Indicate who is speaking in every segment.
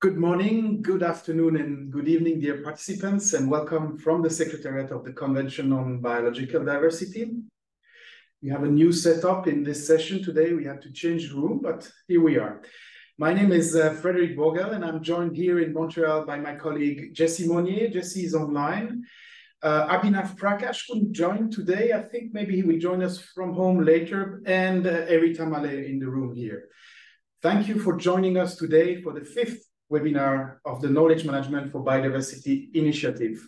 Speaker 1: Good morning, good afternoon, and good evening, dear participants, and welcome from the Secretariat of the Convention on Biological Diversity. We have a new setup in this session today. We had to change room, but here we are. My name is uh, Frederic Vogel, and I'm joined here in Montreal by my colleague Jesse Monnier. Jesse is online. Uh, Abhinav Prakash couldn't join today. I think maybe he will join us from home later, and uh, Eri Tamale in the room here. Thank you for joining us today for the fifth webinar of the Knowledge Management for Biodiversity Initiative.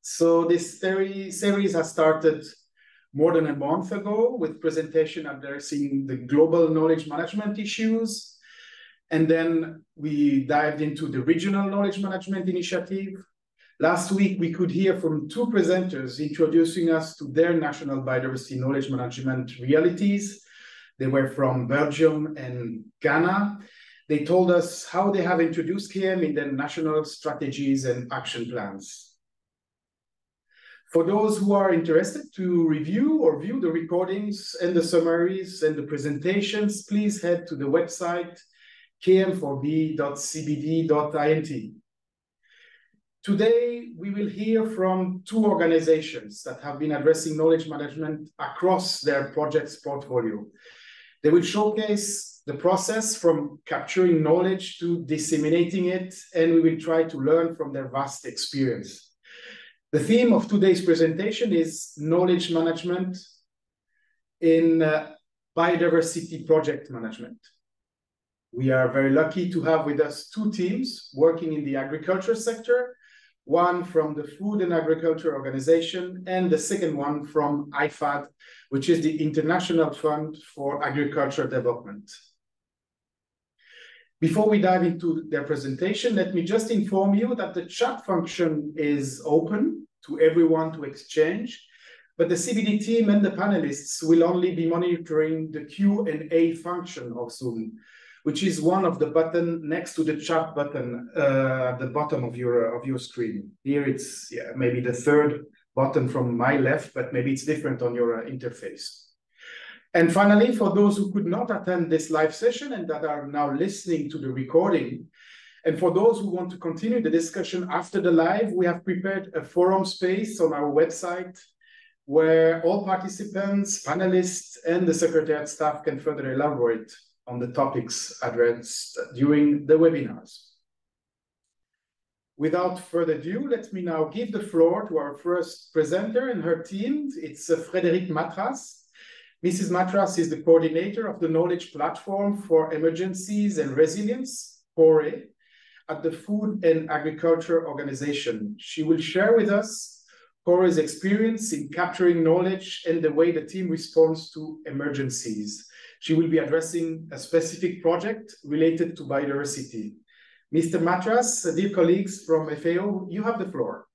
Speaker 1: So this series has started more than a month ago with presentation addressing the global knowledge management issues. And then we dived into the regional knowledge management initiative. Last week, we could hear from two presenters introducing us to their national biodiversity knowledge management realities they were from Belgium and Ghana. They told us how they have introduced KM in their national strategies and action plans. For those who are interested to review or view the recordings and the summaries and the presentations, please head to the website km4b.cbd.int. Today, we will hear from two organizations that have been addressing knowledge management across their projects portfolio. They will showcase the process from capturing knowledge to disseminating it, and we will try to learn from their vast experience. The theme of today's presentation is knowledge management in uh, biodiversity project management. We are very lucky to have with us two teams working in the agriculture sector, one from the Food and Agriculture Organization, and the second one from IFAD, which is the International Fund for Agriculture Development. Before we dive into their presentation, let me just inform you that the chat function is open to everyone to exchange, but the CBD team and the panelists will only be monitoring the Q&A function of Zoom, which is one of the button next to the chat button uh, at the bottom of your, of your screen. Here it's yeah, maybe the third button from my left, but maybe it's different on your uh, interface. And finally, for those who could not attend this live session and that are now listening to the recording, and for those who want to continue the discussion after the live, we have prepared a forum space on our website where all participants, panelists, and the Secretariat staff can further elaborate on the topics addressed during the webinars. Without further ado, let me now give the floor to our first presenter and her team. It's uh, Frédérique Matras. Mrs. Matras is the coordinator of the Knowledge Platform for Emergencies and Resilience, KORE, at the Food and Agriculture Organization. She will share with us KORE's experience in capturing knowledge and the way the team responds to emergencies. She will be addressing a specific project related to biodiversity. Mr. Matras, dear colleagues from FAO, you have the floor.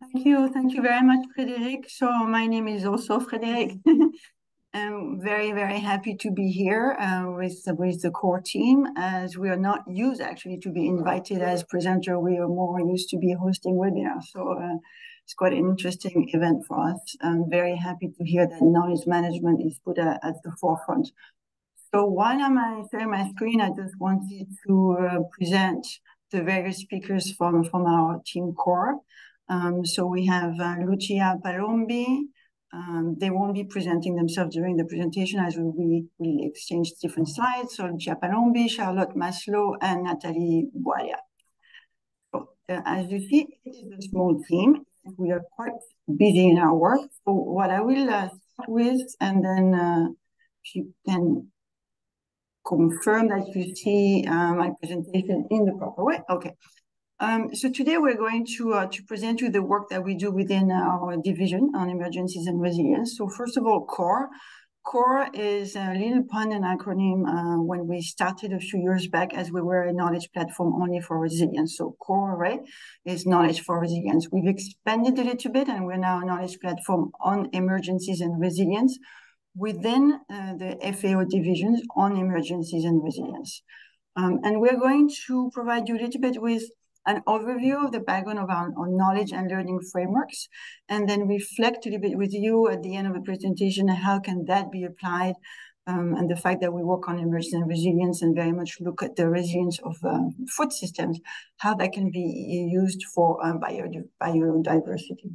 Speaker 2: Thank you. Thank you very much, Frédéric. So my name is also Frédéric. I'm very, very happy to be here uh, with, with the KORE team as we are not used actually to be invited as presenter. We are more used to be hosting webinars. So uh, it's quite an interesting event for us. I'm very happy to hear that knowledge management is put at, at the forefront so while I'm sharing my screen, I just wanted to uh, present the various speakers from, from our team KORE. Um, so we have uh, Lucia Palombi. Um, they won't be presenting themselves during the presentation as we will exchange different slides. So Lucia Palombi, Charlotte Masselot, and Natalie Bwalya. So, uh, as you see, it is a small team. We are quite busy in our work. So what I will uh, start with, and then uh, you can confirm that you see uh, my presentation in the proper way. Okay. Um, so today we're going to uh, to present you the work that we do within our division on emergencies and resilience. So first of all, KORE. KORE is a little pun and acronym uh, when we started a few years back as we were a knowledge platform only for resilience. So KORE right, is knowledge for resilience. We've expanded a little bit and we're now a knowledge platform on emergencies and resilience within uh, the FAO divisions on emergencies and resilience. Um, and we're going to provide you a little bit with an overview of the background of our, our, knowledge and learning frameworks, and then reflect a little bit with you at the end of the presentation, how can that be applied um, and the fact that we work on emergency resilience and very much look at the resilience of uh, food systems, how that can be used for uh, biodiversity.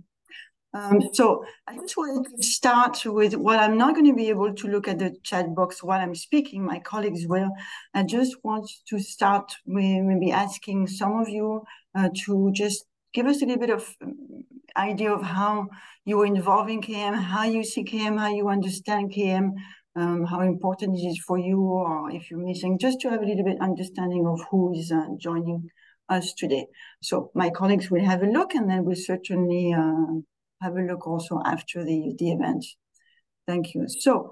Speaker 2: Um, so I just wanted to start with what I'm not going to be able to look at the chat box while I'm speaking. My colleagues will. I just want to start with maybe asking some of you uh, to just give us a little bit of um, idea of how you are involving in KM, how you see KM, how you understand KM, um, how important it is for you, or if you're missing, just to have a little bit understanding of who is uh, joining us today. So my colleagues will have a look, and then we'll certainly uh, have a look also after the, the event. Thank you. So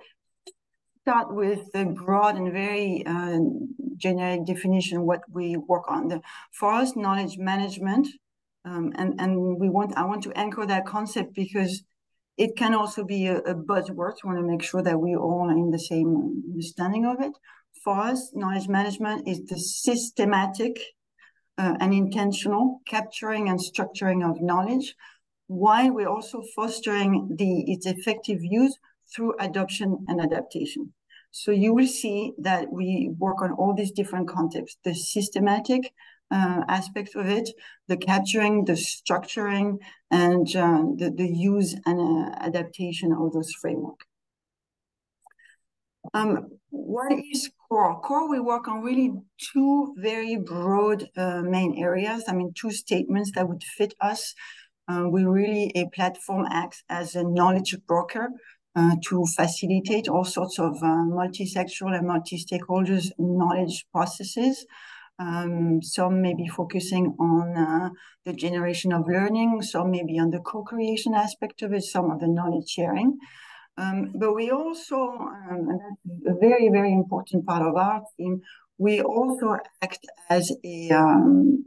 Speaker 2: start with the broad and very uh, generic definition what we work on. The, forest knowledge management, um, and, and we want I want to anchor that concept because it can also be a, a buzzword. We want to make sure that we all are in the same understanding of it. Forest knowledge management is the systematic uh, and intentional capturing and structuring of knowledge while we're also fostering the its effective use through adoption and adaptation. So you will see that we work on all these different contexts, the systematic uh, aspects of it, the capturing, the structuring, and uh, the, the use and uh, adaptation of those framework. Um, what is KORE? KORE, we work on really two very broad uh, main areas. I mean, two statements that would fit us uh, we really a platform acts as a knowledge broker uh, to facilitate all sorts of uh, multi-sectoral and multi-stakeholders knowledge processes. Um, some may be focusing on uh, the generation of learning, some may be on the co-creation aspect of it, some of the knowledge sharing. Um, but we also, um, and that's a very, very important part of our team, we also act as a, um,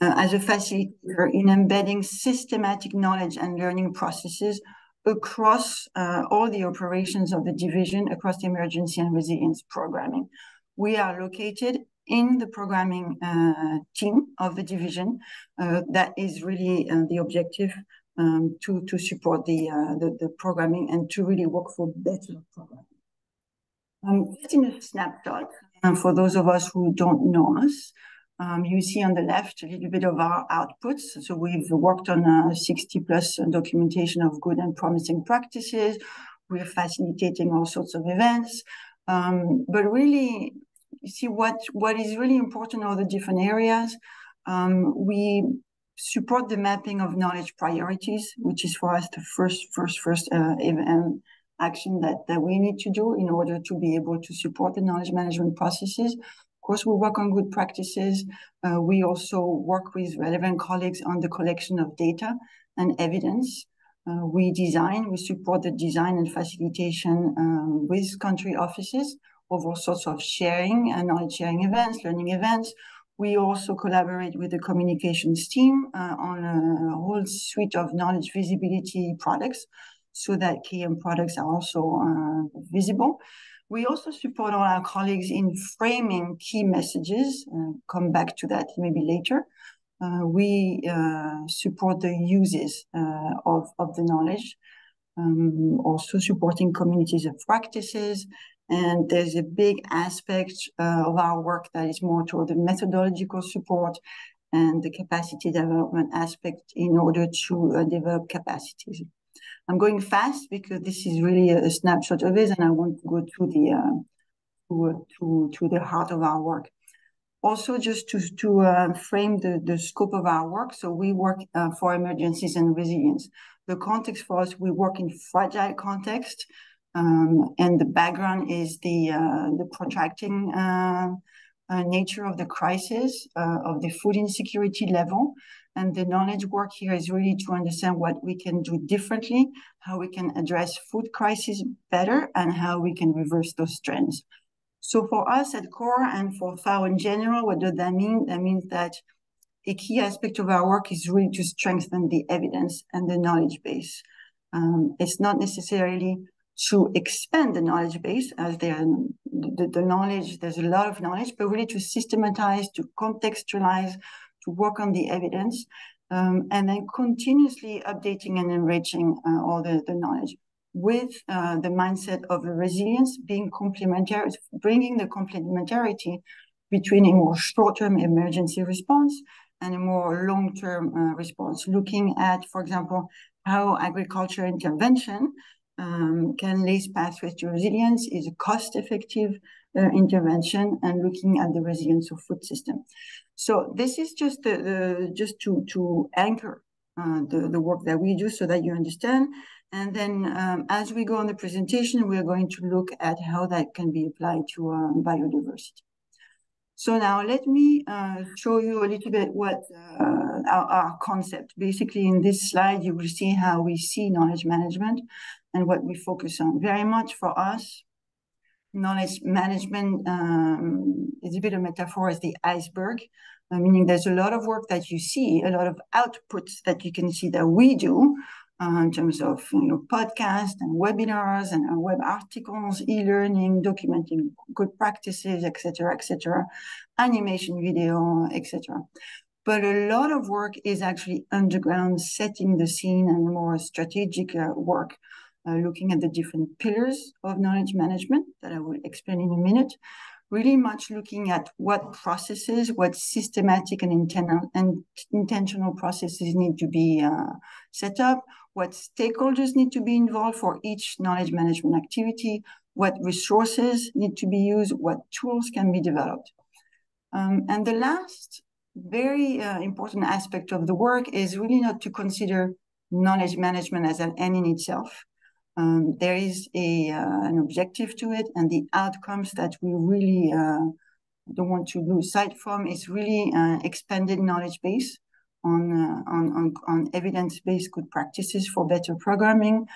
Speaker 2: uh, as a facilitator in embedding systematic knowledge and learning processes across uh, all the operations of the division across the emergency and resilience programming. We are located in the programming uh, team of the division. Uh, that is really uh, the objective um, to, to support the, uh, the, the, programming and to really work for better programming. Um, just in a snapshot, and for those of us who don't know us, um, you see on the left a little bit of our outputs. So we've worked on uh, 60 plus documentation of good and promising practices. We're facilitating all sorts of events. Um, but really, you see what, what is really important are the different areas. Um, we support the mapping of knowledge priorities, which is for us the first, first, first uh, um, action that, that we need to do in order to be able to support the knowledge management processes course, we work on good practices. Uh, we also work with relevant colleagues on the collection of data and evidence. Uh, we design, we support the design and facilitation um, with country offices of all sorts of sharing and knowledge sharing events, learning events. We also collaborate with the communications team uh, on a whole suite of knowledge visibility products so that KM products are also uh, visible. We also support all our colleagues in framing key messages. Uh, come back to that maybe later. Uh, we uh, support the uses uh, of, of the knowledge, um, also supporting communities of practices. And there's a big aspect uh, of our work that is more toward the methodological support and the capacity development aspect in order to uh, develop capacities. I'm going fast because this is really a, snapshot of it, and I want to go to the uh, to, to to the heart of our work. Also, just to to uh, frame the the scope of our work. So we work uh, for emergencies and resilience. The context for us, we work in fragile context, um, and the background is the uh, the protracting. Uh, uh, nature of the crisis, of the food insecurity level, and the knowledge work here is really to understand what we can do differently, how we can address food crisis better, and how we can reverse those trends. So for us at KORE and for FAO in general, what does that mean? That means that a key aspect of our work is really to strengthen the evidence and the knowledge base. Um, it's not necessarily to expand the knowledge base as there the, the knowledge, there's a lot of knowledge, but really to systematize, to contextualize, to work on the evidence, um, and then continuously updating and enriching uh, all the, the knowledge. with uh, the mindset of resilience being complementary, bringing the complementarity between a more short-term emergency response and a more long-term uh, response, looking at, for example, how agriculture intervention um, can lay pathways to resilience is cost-effective intervention and looking at the resilience of food system. So this is just the, the just to to anchor uh, the the work that we do so that you understand. And then um, as we go on the presentation, we are going to look at how that can be applied to uh, biodiversity. So now let me uh, show you a little bit what uh, our, our, concept. Basically, in this slide, you will see how we see knowledge management and what we focus on. Very much for us, knowledge management um, is a bit of a metaphor as the iceberg, uh, meaning there's a lot of work that you see, a lot of outputs that you can see that we do uh, in terms of you know podcasts and webinars and uh, web articles, e-learning, documenting good practices, etc., etc., animation video, etc. But a lot of work is actually underground, setting the scene and more strategic uh, work uh, looking at the different pillars of knowledge management that I will explain in a minute, really much looking at what processes, what systematic and, inten- and intentional processes need to be uh, set up, what stakeholders need to be involved for each knowledge management activity, what resources need to be used, what tools can be developed. Um, and the last very uh, important aspect of the work is really not to consider knowledge management as an end in itself, um, there is a uh, an objective to it, and the outcomes that we really uh, don't want to lose sight from is really uh, expanded knowledge base on uh, on on, on evidence based good practices for better programming,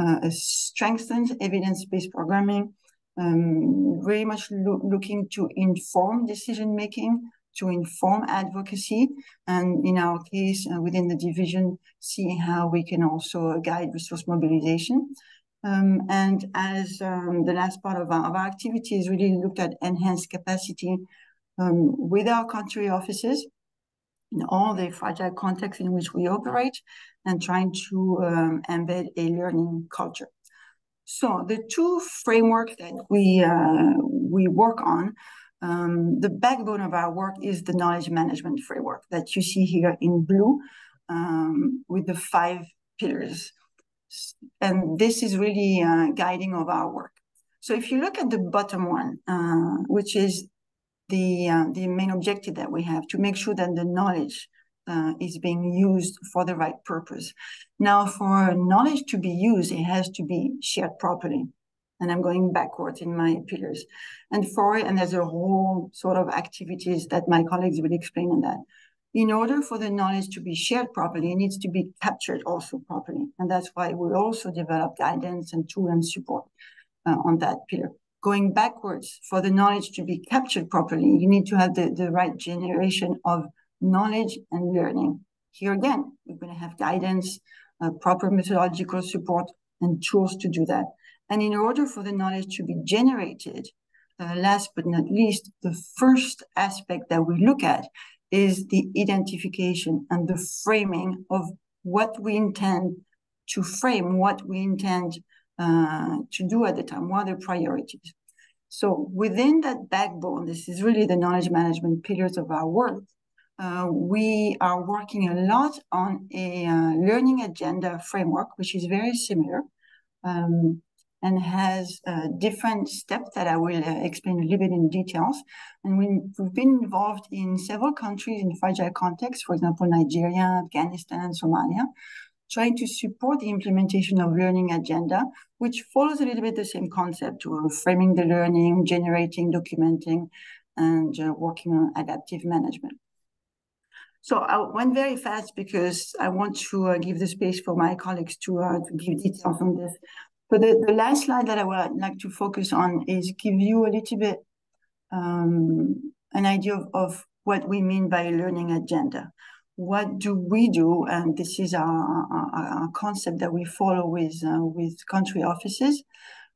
Speaker 2: uh, strengthened evidence based programming, um, very much lo looking to inform decision making to inform advocacy, and in our case, uh, within the division, see how we can also guide resource mobilization. Um, and as um, the last part of our, of our activity is really looked at enhanced capacity um, with our country offices in all the fragile contexts in which we operate and trying to um, embed a learning culture. So the two frameworks that we, uh, we work on um, the backbone of our work is the knowledge management framework that you see here in blue um, with the five pillars. And this is really uh, guiding of our work. So if you look at the bottom one, uh, which is the, uh, the main objective that we have to make sure that the knowledge uh, is being used for the right purpose. Now, for knowledge to be used, it has to be shared properly and I'm going backwards in my pillars. And for it, and there's a whole sort of activities that my colleagues will explain on that. In order for the knowledge to be shared properly, it needs to be captured also properly. And that's why we also develop guidance and tool and support uh, on that pillar. Going backwards, for the knowledge to be captured properly, you need to have the, the right generation of knowledge and learning. Here again, we're going to have guidance, uh, proper methodological support, and tools to do that. And in order for the knowledge to be generated, uh, last but not least, the first aspect that we look at is the identification and the framing of what we intend to frame, what we intend uh, to do at the time, what are the priorities. So within that backbone, this is really the knowledge management pillars of our work. Uh, we are working a lot on a uh, learning agenda framework, which is very similar. Um, and has uh, different steps that I will uh, explain a little bit in details. And we, have been involved in several countries in fragile contexts, for example, Nigeria, Afghanistan, and Somalia, trying to support the implementation of learning agenda, which follows a little bit the same concept of framing the learning, generating, documenting, and uh, working on adaptive management. So I went very fast because I want to uh, give the space for my colleagues to, uh, to give details on this. But the, the last slide that I would like to focus on is give you a little bit um, an idea of, of what we mean by learning agenda. What do we do? And this is our, our, our concept that we follow with, uh, with country offices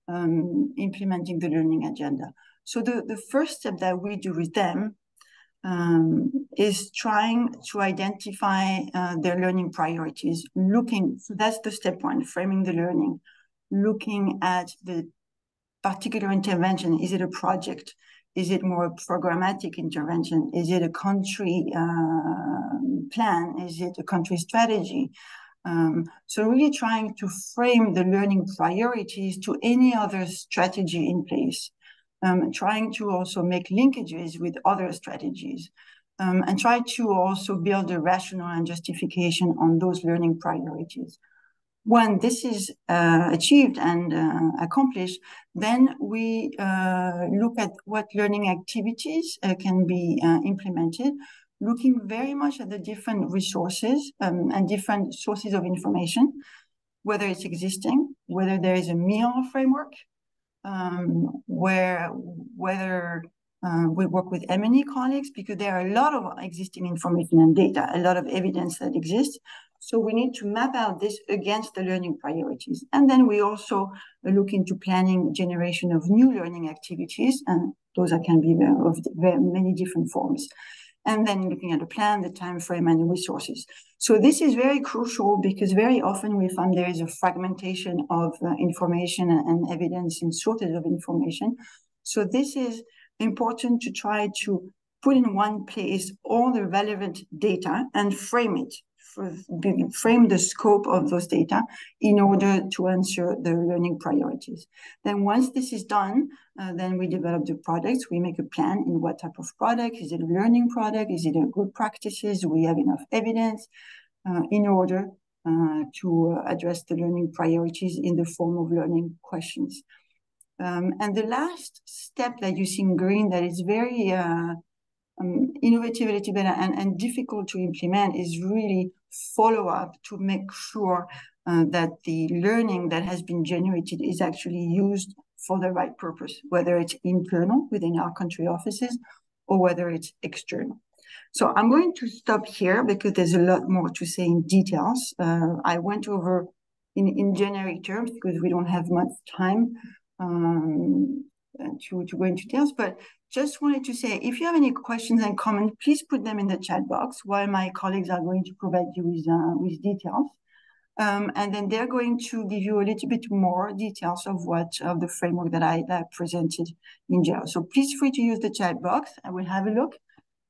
Speaker 2: um, implementing the learning agenda. So the, the first step that we do with them um, is trying to identify uh, their learning priorities, looking, so that's the step one, framing the learning looking at the particular intervention. Is it a project? Is it more programmatic intervention? Is it a country uh, plan? Is it a country strategy? Um, so really trying to frame the learning priorities to any other strategy in place. Um, trying to also make linkages with other strategies um, and try to also build a rationale and justification on those learning priorities. When this is uh, achieved and uh, accomplished, then we uh, look at what learning activities uh, can be uh, implemented, looking very much at the different resources um, and different sources of information, whether it's existing, whether there is a MEL framework, um, where whether uh, we work with M&E colleagues because there are a lot of existing information and data, a lot of evidence that exists. So we need to map out this against the learning priorities. And then we also look into planning generation of new learning activities, and those can be of many different forms. And then looking at the plan, the time frame, and the resources. So this is very crucial because very often we find there is a fragmentation of uh, information and evidence and sources of information. So this is important to try to put in one place all the relevant data and frame it frame the scope of those data in order to answer the learning priorities. Then once this is done, uh, then we develop the products. We make a plan in what type of product. Is it a learning product? Is it a good practices? Do we have enough evidence uh, in order uh, to address the learning priorities in the form of learning questions. Um, and the last step that you see in green that is very uh, um, innovative and, and difficult to implement is really follow up to make sure uh, that the learning that has been generated is actually used for the right purpose, whether it's internal within our country offices or whether it's external. So I'm going to stop here because there's a lot more to say in details. Uh, I went over in, in generic terms because we don't have much time um, to, to go into details, but just wanted to say, if you have any questions and comments, please put them in the chat box while my colleagues are going to provide you with, uh, with details. Um, and then they're going to give you a little bit more details of what of the framework that I, that I presented in jail. So please free to use the chat box. I will have a look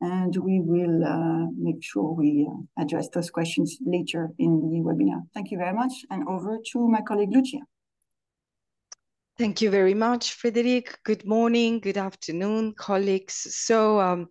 Speaker 2: and we will uh, make sure we uh, address those questions later in the webinar. Thank you very much. And over to my colleague Lucia.
Speaker 3: Thank you very much, Frédérique. Good morning, good afternoon, colleagues. So um,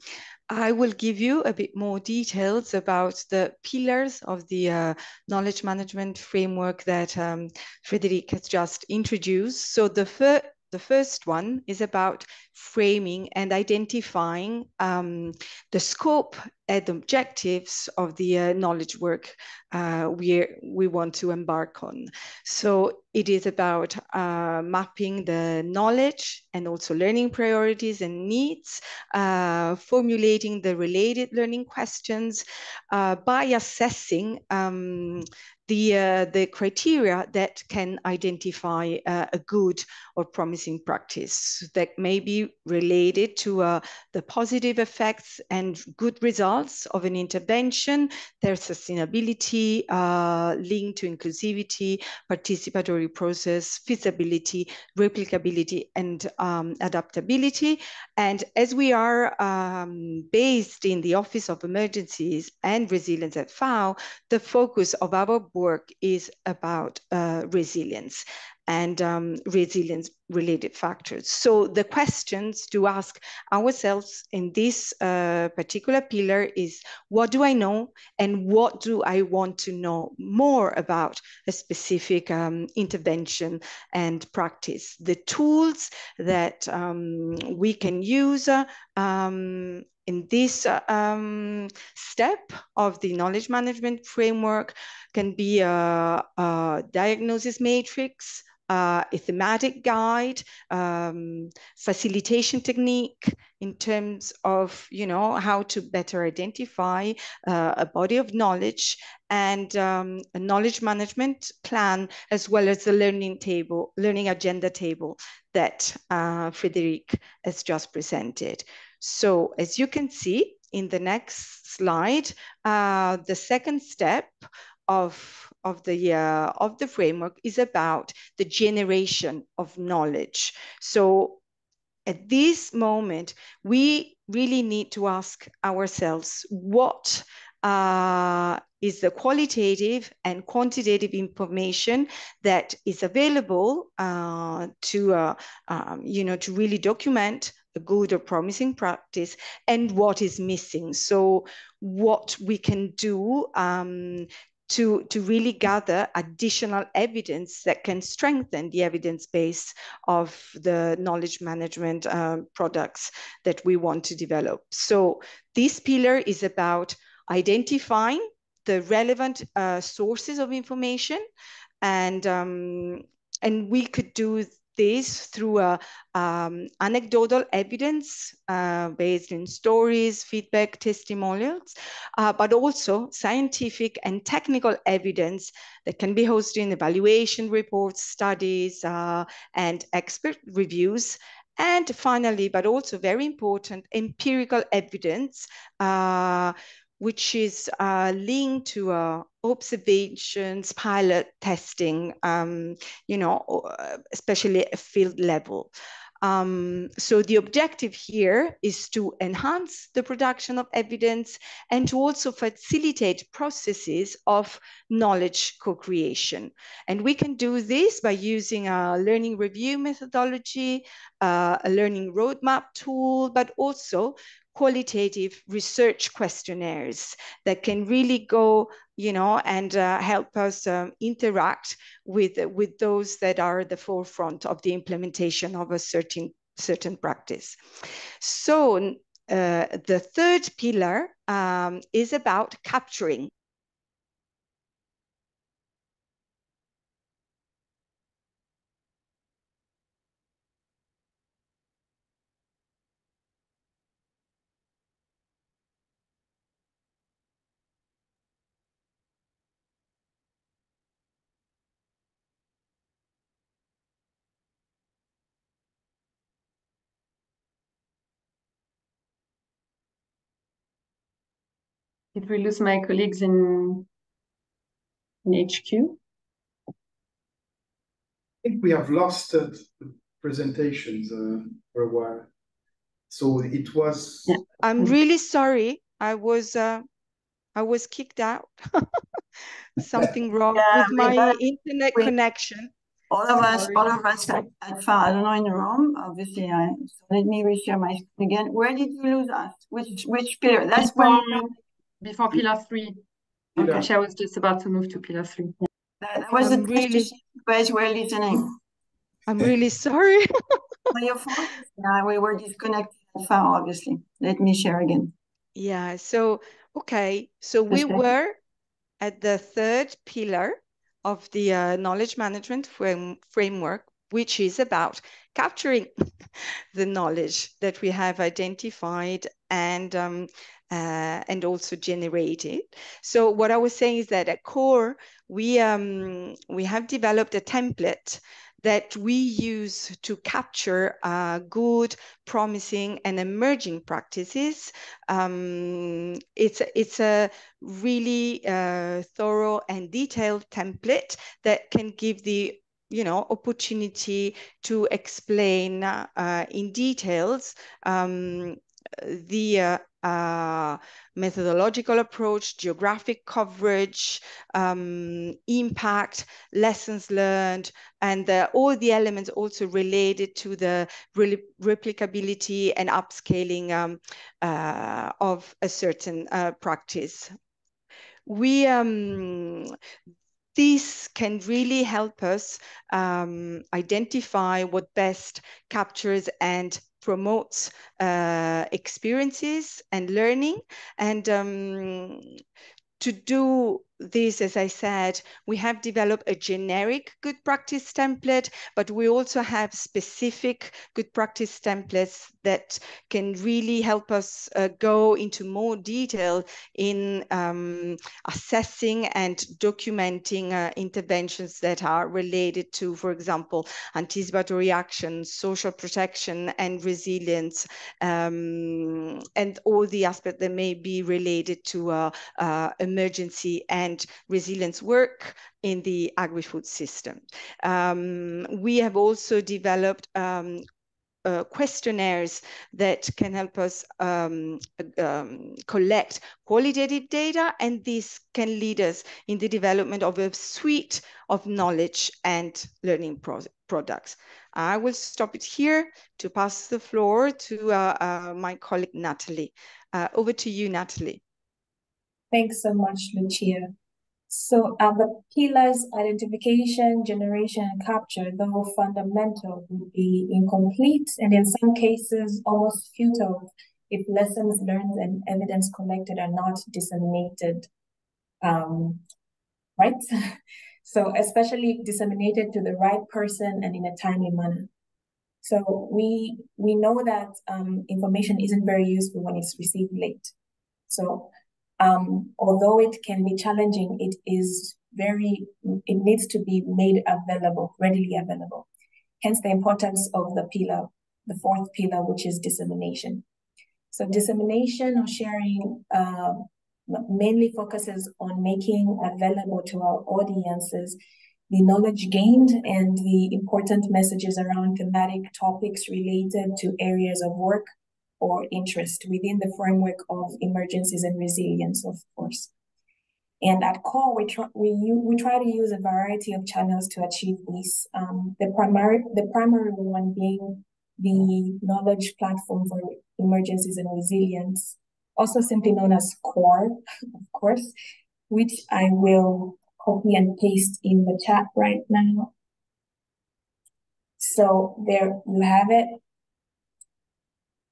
Speaker 3: I will give you a bit more details about the pillars of the uh, knowledge management framework that um, Frédérique has just introduced. So the first the first one is about framing and identifying um, the scope and objectives of the uh, knowledge work uh, we, we want to embark on. So it is about uh, mapping the knowledge and also learning priorities and needs, uh, formulating the related learning questions uh, by assessing um, the, uh, the criteria that can identify uh, a good or promising practice that may be related to uh, the positive effects and good results of an intervention, their sustainability, uh, linked to inclusivity, participatory process, feasibility, replicability, and um, adaptability. And as we are um, based in the Office of Emergencies and Resilience at FAO, the focus of our work is about uh, resilience and um, resilience related factors. So the questions to ask ourselves in this uh, particular pillar is what do I know and what do I want to know more about a specific um, intervention and practice. The tools that um, we can use uh, um, in this uh, um, step of the knowledge management framework can be a, a diagnosis matrix, uh, a thematic guide, um, facilitation technique in terms of, you know, how to better identify uh, a body of knowledge and um, a knowledge management plan, as well as the learning table, learning agenda table that uh, Frédérique has just presented. So as you can see in the next slide, uh, the second step of of the uh, of the framework is about the generation of knowledge. So at this moment, we really need to ask ourselves what uh, is the qualitative and quantitative information that is available uh, to, uh, um, you know, to really document a good or promising practice and what is missing. So what we can do um, to, to really gather additional evidence that can strengthen the evidence base of the knowledge management um, products that we want to develop. So this pillar is about identifying the relevant uh, sources of information and um, and we could do this through a, um, anecdotal evidence uh, based in stories, feedback, testimonials, uh, but also scientific and technical evidence that can be hosted in evaluation reports, studies, uh, and expert reviews. And finally, but also very important, empirical evidence uh, which is uh, linked to uh, observations, pilot testing, um, you know, especially at field level. Um, so the objective here is to enhance the production of evidence and to also facilitate processes of knowledge co-creation. And we can do this by using a learning review methodology, uh, a learning roadmap tool, but also qualitative research questionnaires that can really go you know and uh, help us um, interact with with those that are at the forefront of the implementation of a certain certain practice. So uh, the third pillar um, is about capturing
Speaker 4: Did we lose my colleagues in, in HQ?
Speaker 1: I think we have lost uh, the presentations uh, for a while. So it was.
Speaker 3: Yeah. I'm really sorry. I was uh, I was kicked out. Something wrong yeah, with my internet we, connection.
Speaker 2: All of us, all of us at, at far, I don't know in the room. Obviously, I so let me reshare my screen again. Where did you lose us? Which which period? That's when
Speaker 4: before pillar three. Okay, yeah. I was just about to move to pillar three.
Speaker 2: That, was I'm the really, you guys were listening.
Speaker 3: I'm really sorry.
Speaker 2: your fault. Yeah, we were disconnected far, obviously. Let me share again.
Speaker 3: Yeah, so, okay. So we were at the third pillar of the uh, knowledge management frame, framework, which is about capturing the knowledge that we have identified and um, uh, and also generated. So what I was saying is that at KORE, we, um, we have developed a template that we use to capture uh, good, promising, and emerging practices. Um, it's, it's a really uh, thorough and detailed template that can give the you know opportunity to explain uh, in details um, the uh, uh, methodological approach, geographic coverage, um, impact, lessons learned, and uh, all the elements also related to the re replicability and upscaling um, uh, of a certain uh, practice. We um, this can really help us um, identify what best captures and promotes uh, experiences and learning. And um, to do this, as I said, we have developed a generic good practice template, but we also have specific good practice templates that can really help us uh, go into more detail in um, assessing and documenting uh, interventions that are related to, for example, anticipatory action, social protection and resilience, um, and all the aspects that may be related to uh, uh emergency and and resilience work in the agri-food system. Um, we have also developed um, uh, questionnaires that can help us um, um, collect qualitative data, and this can lead us in the development of a suite of knowledge and learning pro products. I will stop it here to pass the floor to uh, uh, my colleague Natalie. Uh, over to you, Natalie.
Speaker 5: Thanks so much, Lucia. So uh, the pillars identification, generation, and capture, though fundamental, would be incomplete and in some cases almost futile if lessons learned and evidence collected are not disseminated. Um, right? so especially disseminated to the right person and in a timely manner. So we we know that um, information isn't very useful when it's received late. So um, although it can be challenging, it is very, it needs to be made available, readily available. Hence the importance of the pillar, the fourth pillar, which is dissemination. So dissemination or sharing uh, mainly focuses on making available to our audiences the knowledge gained and the important messages around thematic topics related to areas of work or interest within the framework of emergencies and resilience, of course. And at KORE, we try, we, we try to use a variety of channels to achieve this. Um, the, primary, the primary one being the knowledge platform for emergencies and resilience, also simply known as KORE, of course, which I will copy and paste in the chat right now. So there you have it.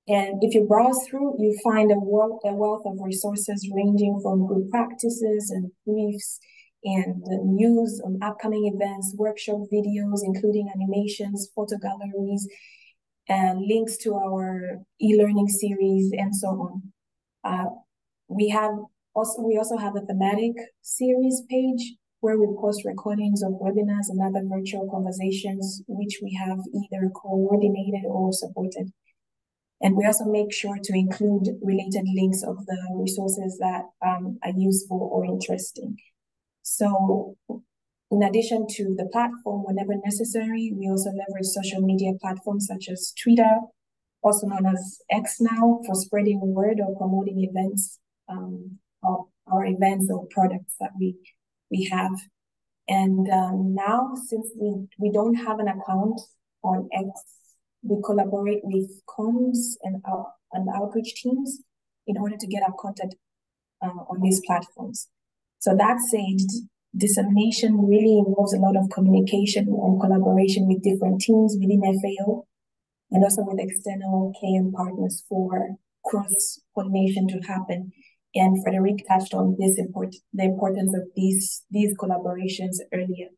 Speaker 5: And if you browse through, you find a wealth, a wealth of resources ranging from good practices and briefs and news on upcoming events, workshop videos, including animations, photo galleries, and links to our e-learning series and so on. Uh, we have also we also have a thematic series page where we post recordings of webinars and other virtual conversations, which we have either coordinated or supported. And we also make sure to include related links of the resources that um, are useful or interesting. So in addition to the platform, whenever necessary, we also leverage social media platforms such as Twitter, also known as X now, for spreading word or promoting events, um, or our events or products that we we have. And um, now, since we, we don't have an account on X we collaborate with comms and, our, and outreach teams in order to get our content uh, on these platforms. So that said, dissemination really involves a lot of communication and collaboration with different teams within FAO and also with external KM partners for cross pollination to happen. And Frédérique touched on this import, the importance of these these collaborations earlier.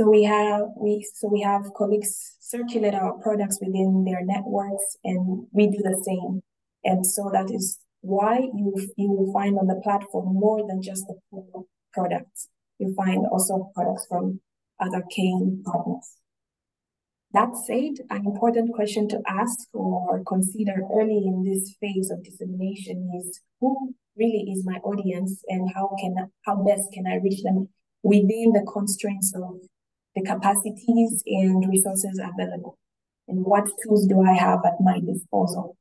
Speaker 5: So we have we so we have colleagues circulate our products within their networks, and we do the same. And so that is why you you will find on the platform more than just the products. You find also products from other KM partners. That said, an important question to ask or consider early in this phase of dissemination is who really is my audience and how can how best can I reach them within the constraints of the capacities and resources available, and what tools do I have at my disposal.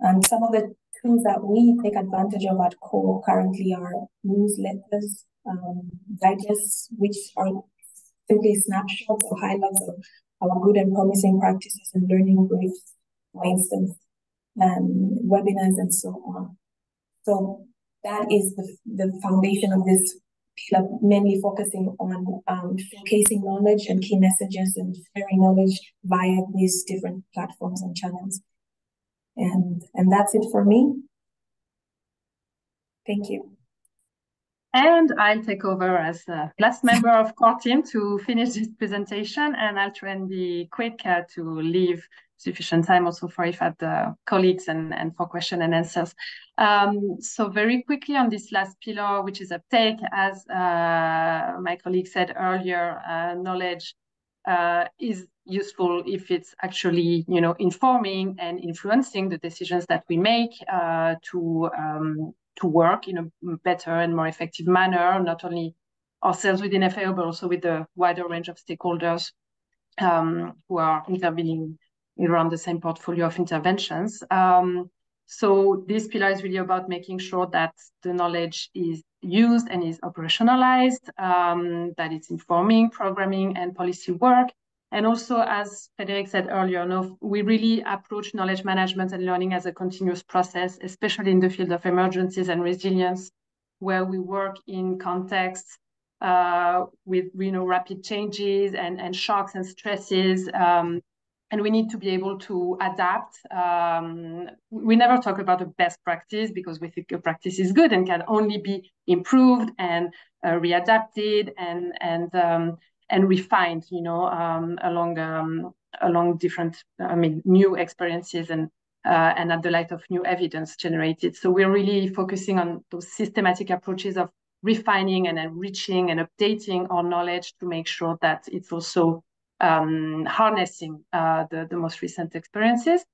Speaker 5: And some of the tools that we take advantage of at KORE currently are newsletters, um, digests, which are simply snapshots or highlights of our good and promising practices and learning briefs, for instance, um, webinars and so on. So that is the, the foundation of this mainly focusing on um, showcasing knowledge and key messages and sharing knowledge via these different platforms and channels. And, and that's it for me. Thank you.
Speaker 4: And I'll take over as the last member of KORE team to finish this presentation and I'll try and be quick uh, to leave sufficient time also for if the colleagues and, and for question and answers. Um, so very quickly on this last pillar, which is uptake, as uh, my colleague said earlier, uh, knowledge uh, is useful if it's actually, you know, informing and influencing the decisions that we make uh, to um, to work in a better and more effective manner, not only ourselves within FAO, but also with the wider range of stakeholders um, who are intervening around the same portfolio of interventions. Um, so this pillar is really about making sure that the knowledge is used and is operationalized, um, that it's informing programming and policy work. And also, as Frédérique said earlier, no, we really approach knowledge management and learning as a continuous process, especially in the field of emergencies and resilience, where we work in contexts uh, with you know rapid changes and, and shocks and stresses um, and we need to be able to adapt. Um, we never talk about the best practice because we think a practice is good and can only be improved and uh, readapted and and um, and refined, you know, um, along um, along different, I mean, new experiences and uh, and at the light of new evidence generated. So we're really focusing on those systematic approaches of refining and enriching and updating our knowledge to make sure that it's also um, harnessing uh, the, the most recent experiences.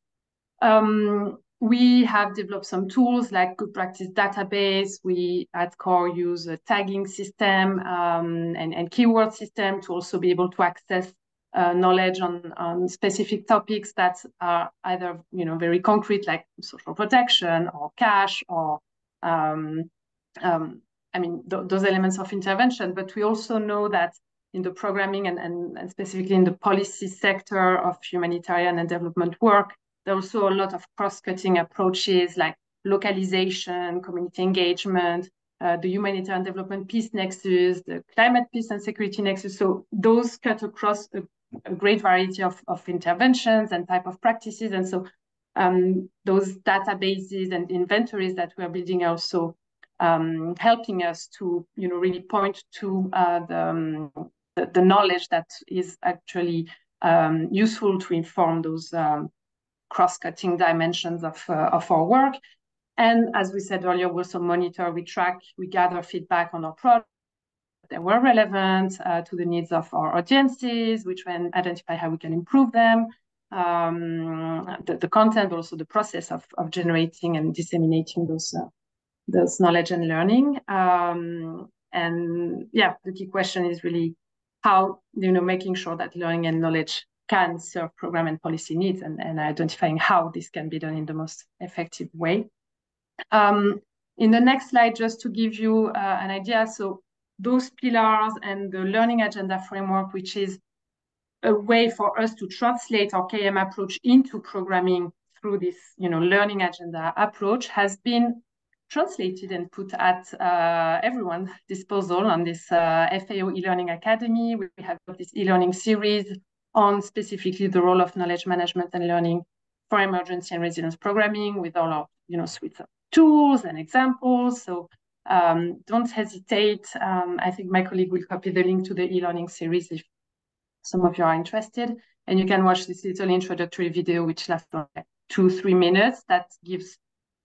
Speaker 4: Um, we have developed some tools like good practice database. We at KORE use a tagging system um, and, and keyword system to also be able to access uh, knowledge on, on specific topics that are either you know very concrete like social protection or cash or um, um, I mean th those elements of intervention. But we also know that in the programming and, and, and specifically in the policy sector of humanitarian and development work. There are also a lot of cross-cutting approaches like localization, community engagement, uh, the humanitarian development peace nexus, the climate peace and security nexus. So those cut across a, a great variety of, of interventions and type of practices. And so um, those databases and inventories that we're building are also um, helping us to, you know, really point to uh, the, um, the, knowledge that is actually um, useful to inform those um, cross-cutting dimensions of, uh, of our work. And as we said earlier, we also monitor, we track, we gather feedback on our products that were relevant uh, to the needs of our audiences, which then identify how we can improve them, um, the, the, content, but also the process of, of generating and disseminating those, uh, those knowledge and learning. Um, and yeah, the key question is really how you know making sure that learning and knowledge can serve program and policy needs and, and identifying how this can be done in the most effective way. Um, in the next slide, just to give you uh, an idea, so those pillars and the learning agenda framework, which is a way for us to translate our KM approach into programming through this you know, learning agenda approach has been translated and put at uh, everyone's disposal on this uh, FAO e-learning academy. We have this e-learning series on specifically the role of knowledge management and learning for emergency and resilience programming with all our you know suites of tools and examples. So um, don't hesitate. Um, I think my colleague will copy the link to the e-learning series if some of you are interested. And you can watch this little introductory video, which lasts two, three minutes. That gives,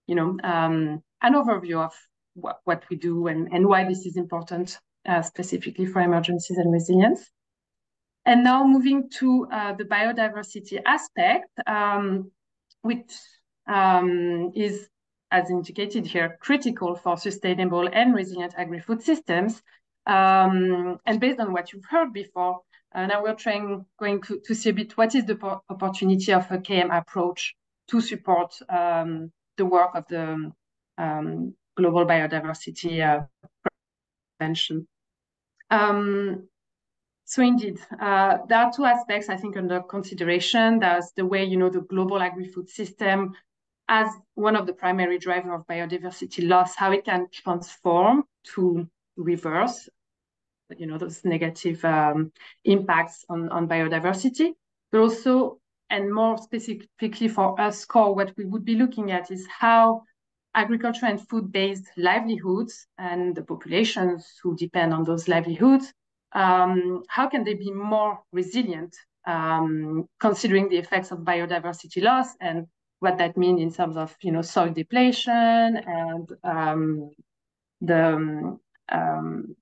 Speaker 4: you know, um, an overview of what, what we do and, and why this is important uh, specifically for emergencies and resilience. And now moving to uh, the biodiversity aspect, um, which um, is, as indicated here, critical for sustainable and resilient agri-food systems. Um, and based on what you've heard before, uh, now we're trying going to, to, see a bit what is the opportunity of a KM approach to support um, the work of the um, global biodiversity uh, prevention. Um, so indeed, uh, there are two aspects I think under consideration. There's the way you know the global agri-food system as one of the primary driver of biodiversity loss, how it can transform to reverse, you know, those negative um, impacts on, on biodiversity, but also, and more specifically for us, KORE, what we would be looking at is how agriculture and food-based livelihoods and the populations who depend on those livelihoods, um, how can they be more resilient um, considering the effects of biodiversity loss and what that means in terms of you know soil depletion and um, the um,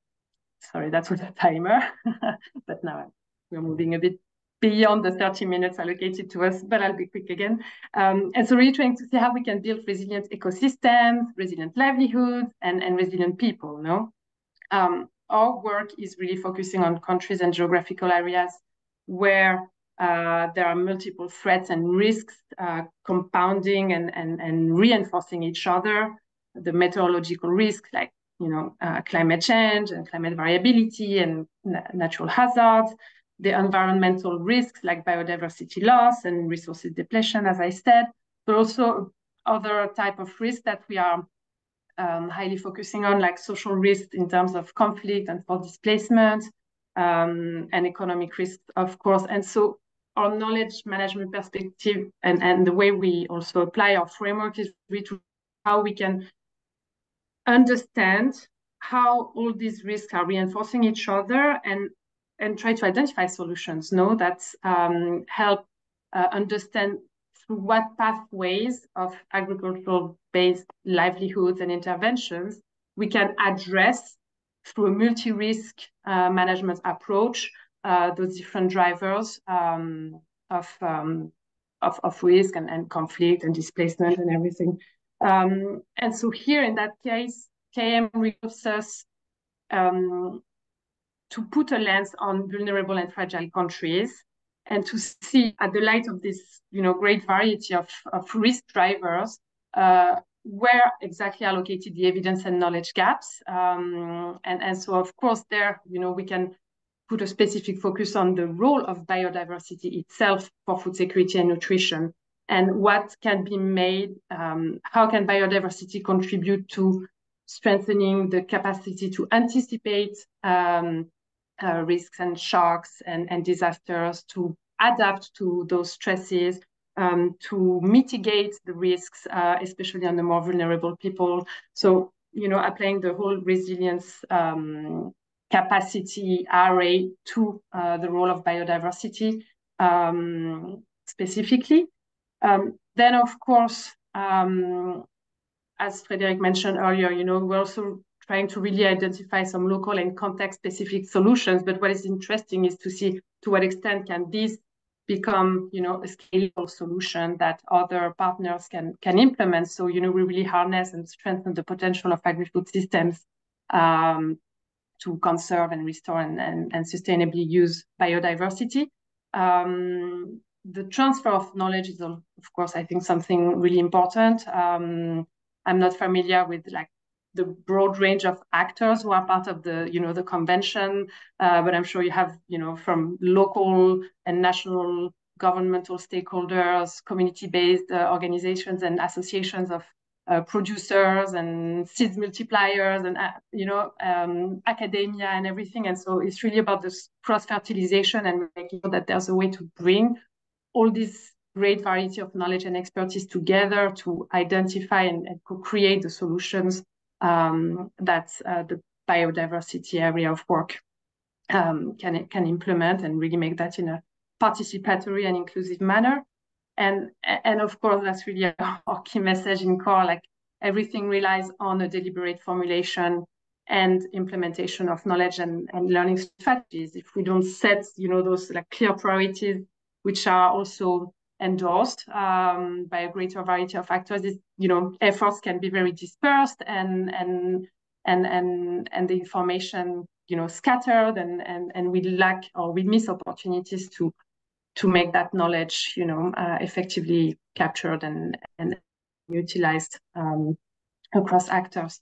Speaker 4: sorry that was a timer but now we're moving a bit beyond the 30 minutes allocated to us, but I'll be quick again. Um, and so really trying to see how we can build resilient ecosystems, resilient livelihoods, and, and resilient people, no? Um, our work is really focusing on countries and geographical areas where uh, there are multiple threats and risks uh, compounding and, and, and reinforcing each other. The meteorological risks like you know, uh, climate change and climate variability and na natural hazards, the environmental risks like biodiversity loss and resources depletion, as I said, but also other type of risks that we are um, highly focusing on, like social risks in terms of conflict and for displacement, um, and economic risks, of course. And so our knowledge management perspective and, and the way we also apply our framework is how we can understand how all these risks are reinforcing each other and and try to identify solutions no that um, help uh, understand through what pathways of agricultural based livelihoods and interventions we can address through a multi-risk uh, management approach uh, those different drivers um, of, um, of, of risk and, and conflict and displacement and everything. Um, and so here in that case, KM helps us um, to put a lens on vulnerable and fragile countries and to see at the light of this you know, great variety of, of risk drivers, uh, where exactly are located the evidence and knowledge gaps. Um, and, and so of course there, you know, we can put a specific focus on the role of biodiversity itself for food security and nutrition and what can be made, um, how can biodiversity contribute to strengthening the capacity to anticipate um, uh, risks and shocks and, and disasters, to adapt to those stresses, um, to mitigate the risks, uh, especially on the more vulnerable people. So, you know, applying the whole resilience um, capacity array to uh, the role of biodiversity um, specifically. Um, then, of course, um, as Frédérique mentioned earlier, you know, we're also trying to really identify some local and context-specific solutions. But what is interesting is to see to what extent can these become, you know, a scalable solution that other partners can can implement. So, you know, we really harness and strengthen the potential of agri-food systems um, to conserve and restore and, and, and sustainably use biodiversity. Um, the transfer of knowledge is, of course, I think something really important. Um, I'm not familiar with like the broad range of actors who are part of the, you know, the convention, uh, but I'm sure you have, you know, from local and national governmental stakeholders, community-based uh, organizations and associations of uh, producers and seeds multipliers and uh, you know um, academia and everything. And so it's really about this cross fertilization and making sure that there's a way to bring all this great variety of knowledge and expertise together to identify and, and co-create the solutions um, that uh, the biodiversity area of work um, can, can implement and really make that in a participatory and inclusive manner. And, and of course, that's really our key message in KORE, like everything relies on a deliberate formulation and implementation of knowledge and, and learning strategies. If we don't set, you know, those like clear priorities which are also endorsed um, by a greater variety of factors. you know, efforts can be very dispersed and and and and and the information, you know, scattered and and and we lack or we miss opportunities to to make that knowledge, you know, uh, effectively captured and and utilized um, across actors.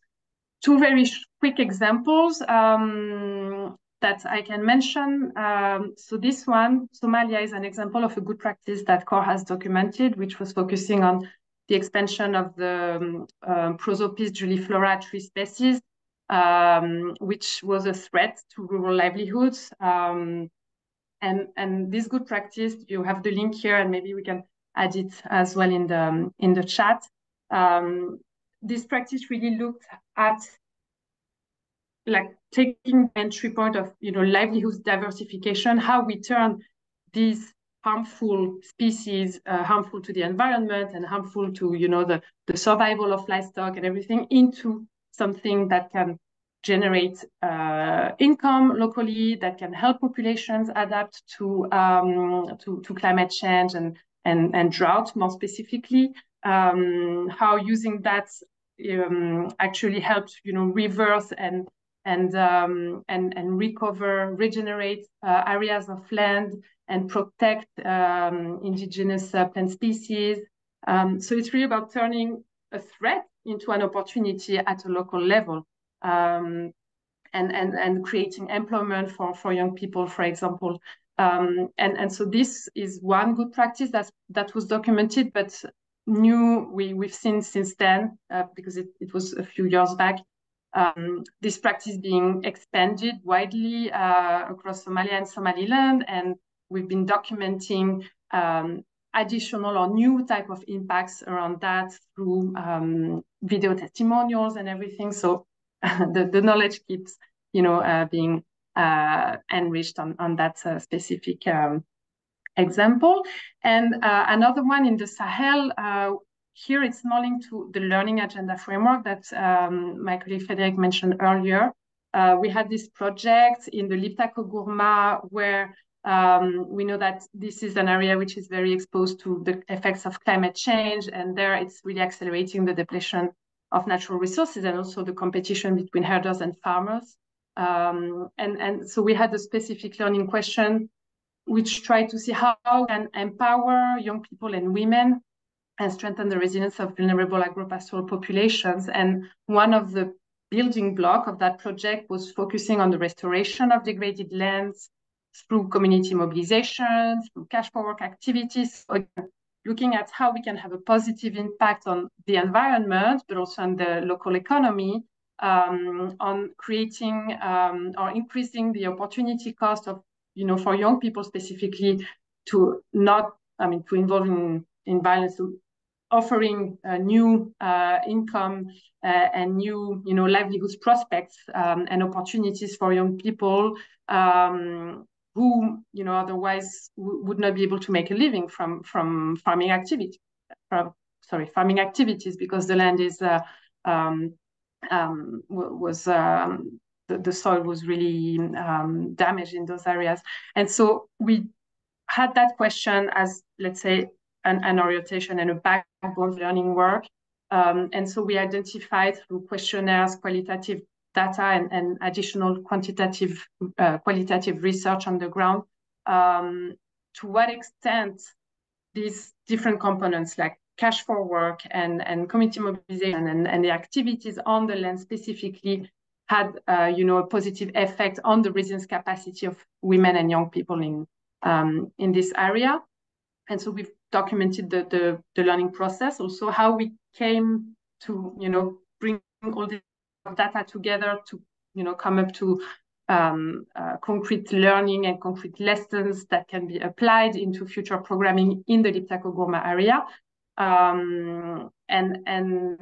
Speaker 4: Two very quick examples. Um, that I can mention. Um, so this one, Somalia is an example of a good practice that KORE has documented, which was focusing on the expansion of the um, uh, Prosopis juliflora tree species, um, which was a threat to rural livelihoods. Um, and, and this good practice, you have the link here, and maybe we can add it as well in the, in the chat. Um, this practice really looked at like taking entry point of you know livelihoods diversification, how we turn these harmful species, uh, harmful to the environment and harmful to you know the the survival of livestock and everything into something that can generate uh, income locally, that can help populations adapt to um, to, to, climate change and, and, and drought more specifically. Um, how using that um, actually helps you know reverse and and um, and and recover, regenerate uh, areas of land and protect um, indigenous uh, plant species. Um, so it's really about turning a threat into an opportunity at a local level. Um, and, and, and creating employment for, for young people, for example. Um, and, and so this is one good practice that's, that was documented, but new we, we've seen since then, uh, because it, it was a few years back, um, this practice being expanded widely uh, across Somalia and Somaliland. And we've been documenting um, additional or new type of impacts around that through um, video testimonials and everything. So the, the knowledge keeps, you know, uh, being uh, enriched on, on that uh, specific um, example. And uh, another one in the Sahel, uh, here it's more linked to the learning agenda framework that um, my colleague Frédérique mentioned earlier. Uh, we had this project in the Liptako Gourma where um, we know that this is an area which is very exposed to the effects of climate change, and there it's really accelerating the depletion of natural resources and also the competition between herders and farmers. Um, and, and so we had a specific learning question which tried to see how can empower young people and women and strengthen the resilience of vulnerable agropastoral populations. And one of the building block of that project was focusing on the restoration of degraded lands, through community mobilization, through cash for work activities, looking at how we can have a positive impact on the environment, but also on the local economy, um, on creating um, or increasing the opportunity cost of, you know, for young people specifically to not, I mean, to involve in, in violence, to offering uh, new uh, income uh, and new, you know, livelihoods prospects um, and opportunities for young people um, who you know otherwise would not be able to make a living from from farming activity from sorry farming activities because the land is uh, um, um, was um, the, the, soil was really um, damaged in those areas. And so we had that question as let's say an, an orientation and a backbone learning work. Um, and so we identified through questionnaires qualitative data and, and additional quantitative, uh, qualitative research on the ground, um, to what extent these different components like cash for work and, and community mobilization and, and the activities on the land specifically had uh, you know a positive effect on the resilience capacity of women and young people in um, in this area. And so we've documented the, the, the learning process also how we came to you know bring all the data together to you know come up to um, uh, concrete learning and concrete lessons that can be applied into future programming in the Liptako Gourma area. Um, and and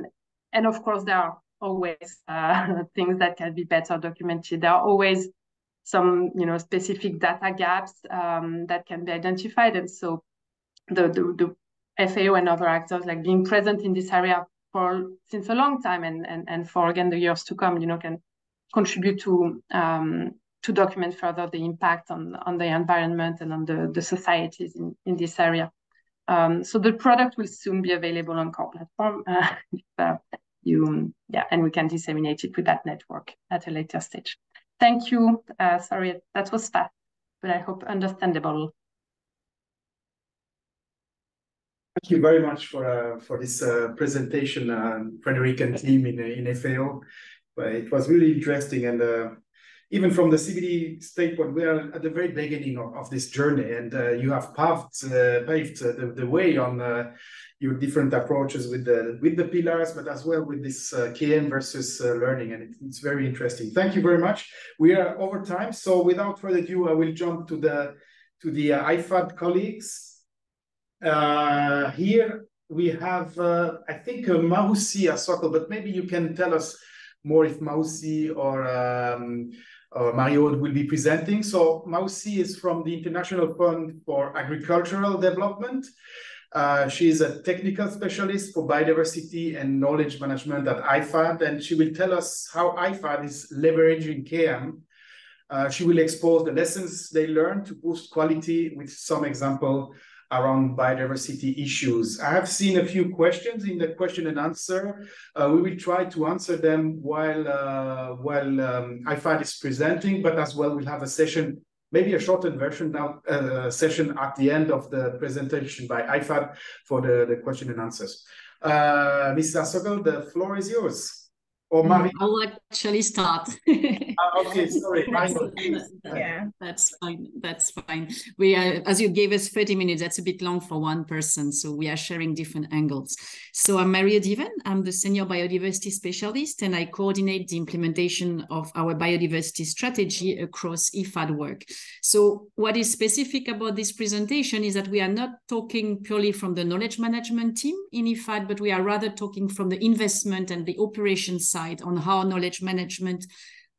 Speaker 4: and of course there are always uh, things that can be better documented. There are always some you know specific data gaps um, that can be identified, and so the, the the FAO and other actors like being present in this area for since a long time and, and, and for again the years to come, you know, can contribute to um, to document further the impact on, on the environment and on the, the societies in, in this area. Um, so the product will soon be available on KORE platform. Uh, if, uh, you, yeah, and we can disseminate it with that network at a later stage. Thank you. Uh, sorry, that was fast, but I hope understandable.
Speaker 1: Thank you very much for uh, for this uh, presentation, uh, Frédérique and team in in FAO. it was really interesting, and uh, even from the CBD standpoint, we are at the very beginning of, of this journey, and uh, you have paved uh, paved the, the way on your different approaches with the with the pillars, but as well with this KM versus learning, and it, it's very interesting. Thank you very much. We are over time, so without further ado, I will jump to the to the IFAD colleagues. Uh, here we have, uh, I think, uh, Mahoussi Assocle, but maybe you can tell us more if Mahoussi or, um, or Marie-Aude will be presenting. So Mahoussi is from the International Fund for Agricultural Development. Uh, she is a technical specialist for biodiversity and knowledge management at IFAD, and she will tell us how IFAD is leveraging KM. Uh, she will expose the lessons they learned to boost quality with some example around biodiversity issues. I have seen a few questions in the question and answer. Uh, we will try to answer them while uh, while um, IFAD is presenting, but as well we'll have a session, maybe a shortened version now uh, session at the end of the presentation by IFAD for the, the question and answers. Uh, Mrs. Assocle, the floor is yours. Or Marie?
Speaker 6: I'll actually start.
Speaker 1: Ah, okay, sorry.
Speaker 6: yeah, that's fine. That's fine. We are, as you gave us 30 minutes, that's a bit long for one person. So we are sharing different angles. So I'm Marie-Aude Even. I'm the senior biodiversity specialist, and I coordinate the implementation of our biodiversity strategy across IFAD work. So what is specific about this presentation is that we are not talking purely from the knowledge management team in IFAD, but we are rather talking from the investment and the operation side side on how knowledge management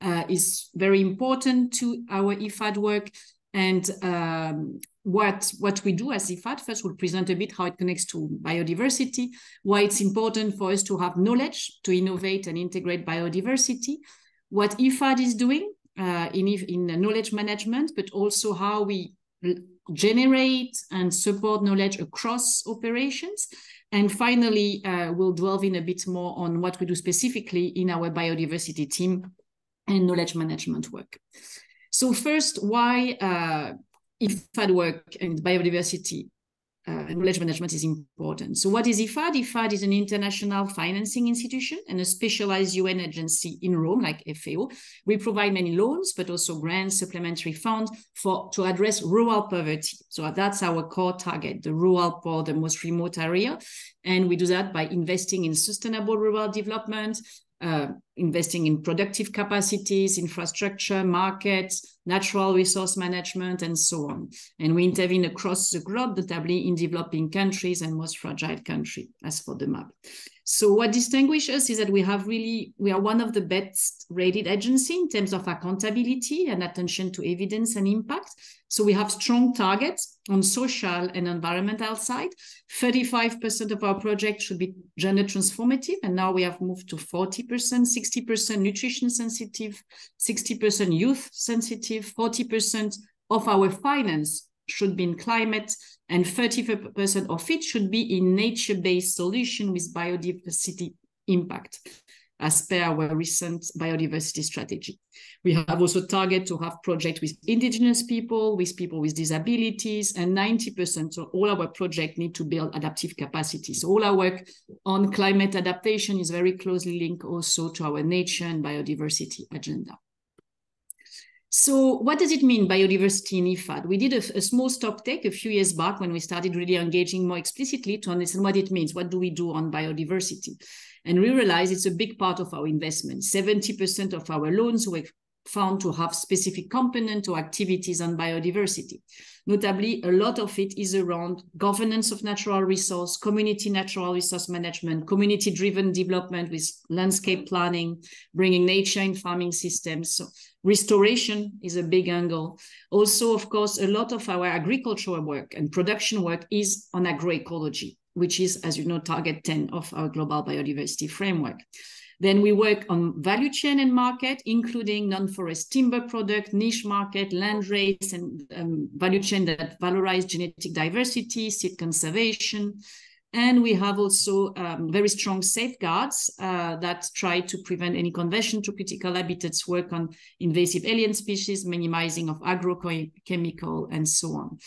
Speaker 6: uh, is very important to our IFAD work and um, what what we do as IFAD. First, we'll present a bit how it connects to biodiversity, why it's important for us to have knowledge to innovate and integrate biodiversity, what IFAD is doing uh, in, in knowledge management, but also how we generate and support knowledge across operations and finally, uh, we'll delve in a bit more on what we do specifically in our biodiversity team and knowledge management work. So first, why uh, IFAD work and biodiversity uh, knowledge management is important. So what is IFAD? IFAD is an international financing institution and a specialized UN agency in Rome, like FAO. We provide many loans, but also grants, supplementary funds for to address rural poverty. So that's our core target, the rural poor, the most remote area. And we do that by investing in sustainable rural development, uh, investing in productive capacities, infrastructure, markets, natural resource management, and so on. And we intervene across the globe, notably in developing countries and most fragile countries, as for the map. So what distinguishes us is that we have really, we are one of the best rated agency in terms of accountability and attention to evidence and impact. So we have strong targets on social and environmental side. 35% of our projects should be gender transformative. And now we have moved to 40%, 60% nutrition sensitive, 60% youth sensitive, 40% of our finance should be in climate and 35% of it should be in nature-based solution with biodiversity impact as per our recent biodiversity strategy. We have also target to have projects with indigenous people, with people with disabilities, and 90% of all our projects need to build adaptive capacity. So all our work on climate adaptation is very closely linked also to our nature and biodiversity agenda. So what does it mean, biodiversity in IFAD? We did a, a, small stock take a few years back when we started really engaging more explicitly to understand what it means. What do we do on biodiversity? And we realize it's a big part of our investment. 70% of our loans were found to have specific component or activities on biodiversity. Notably, a lot of it is around governance of natural resource, community natural resource management, community-driven development with landscape planning, bringing nature in farming systems. So restoration is a big angle. Also, of course, a lot of our agricultural work and production work is on agroecology, which is, as you know, target 10 of our global biodiversity framework. Then we work on value chain and market, including non-forest timber product, niche market, land rates, and um, value chain that valorize genetic diversity, seed conservation. And we have also um, very strong safeguards uh, that try to prevent any conversion to critical habitats, work on invasive alien species, minimizing of agrochemical, and so on.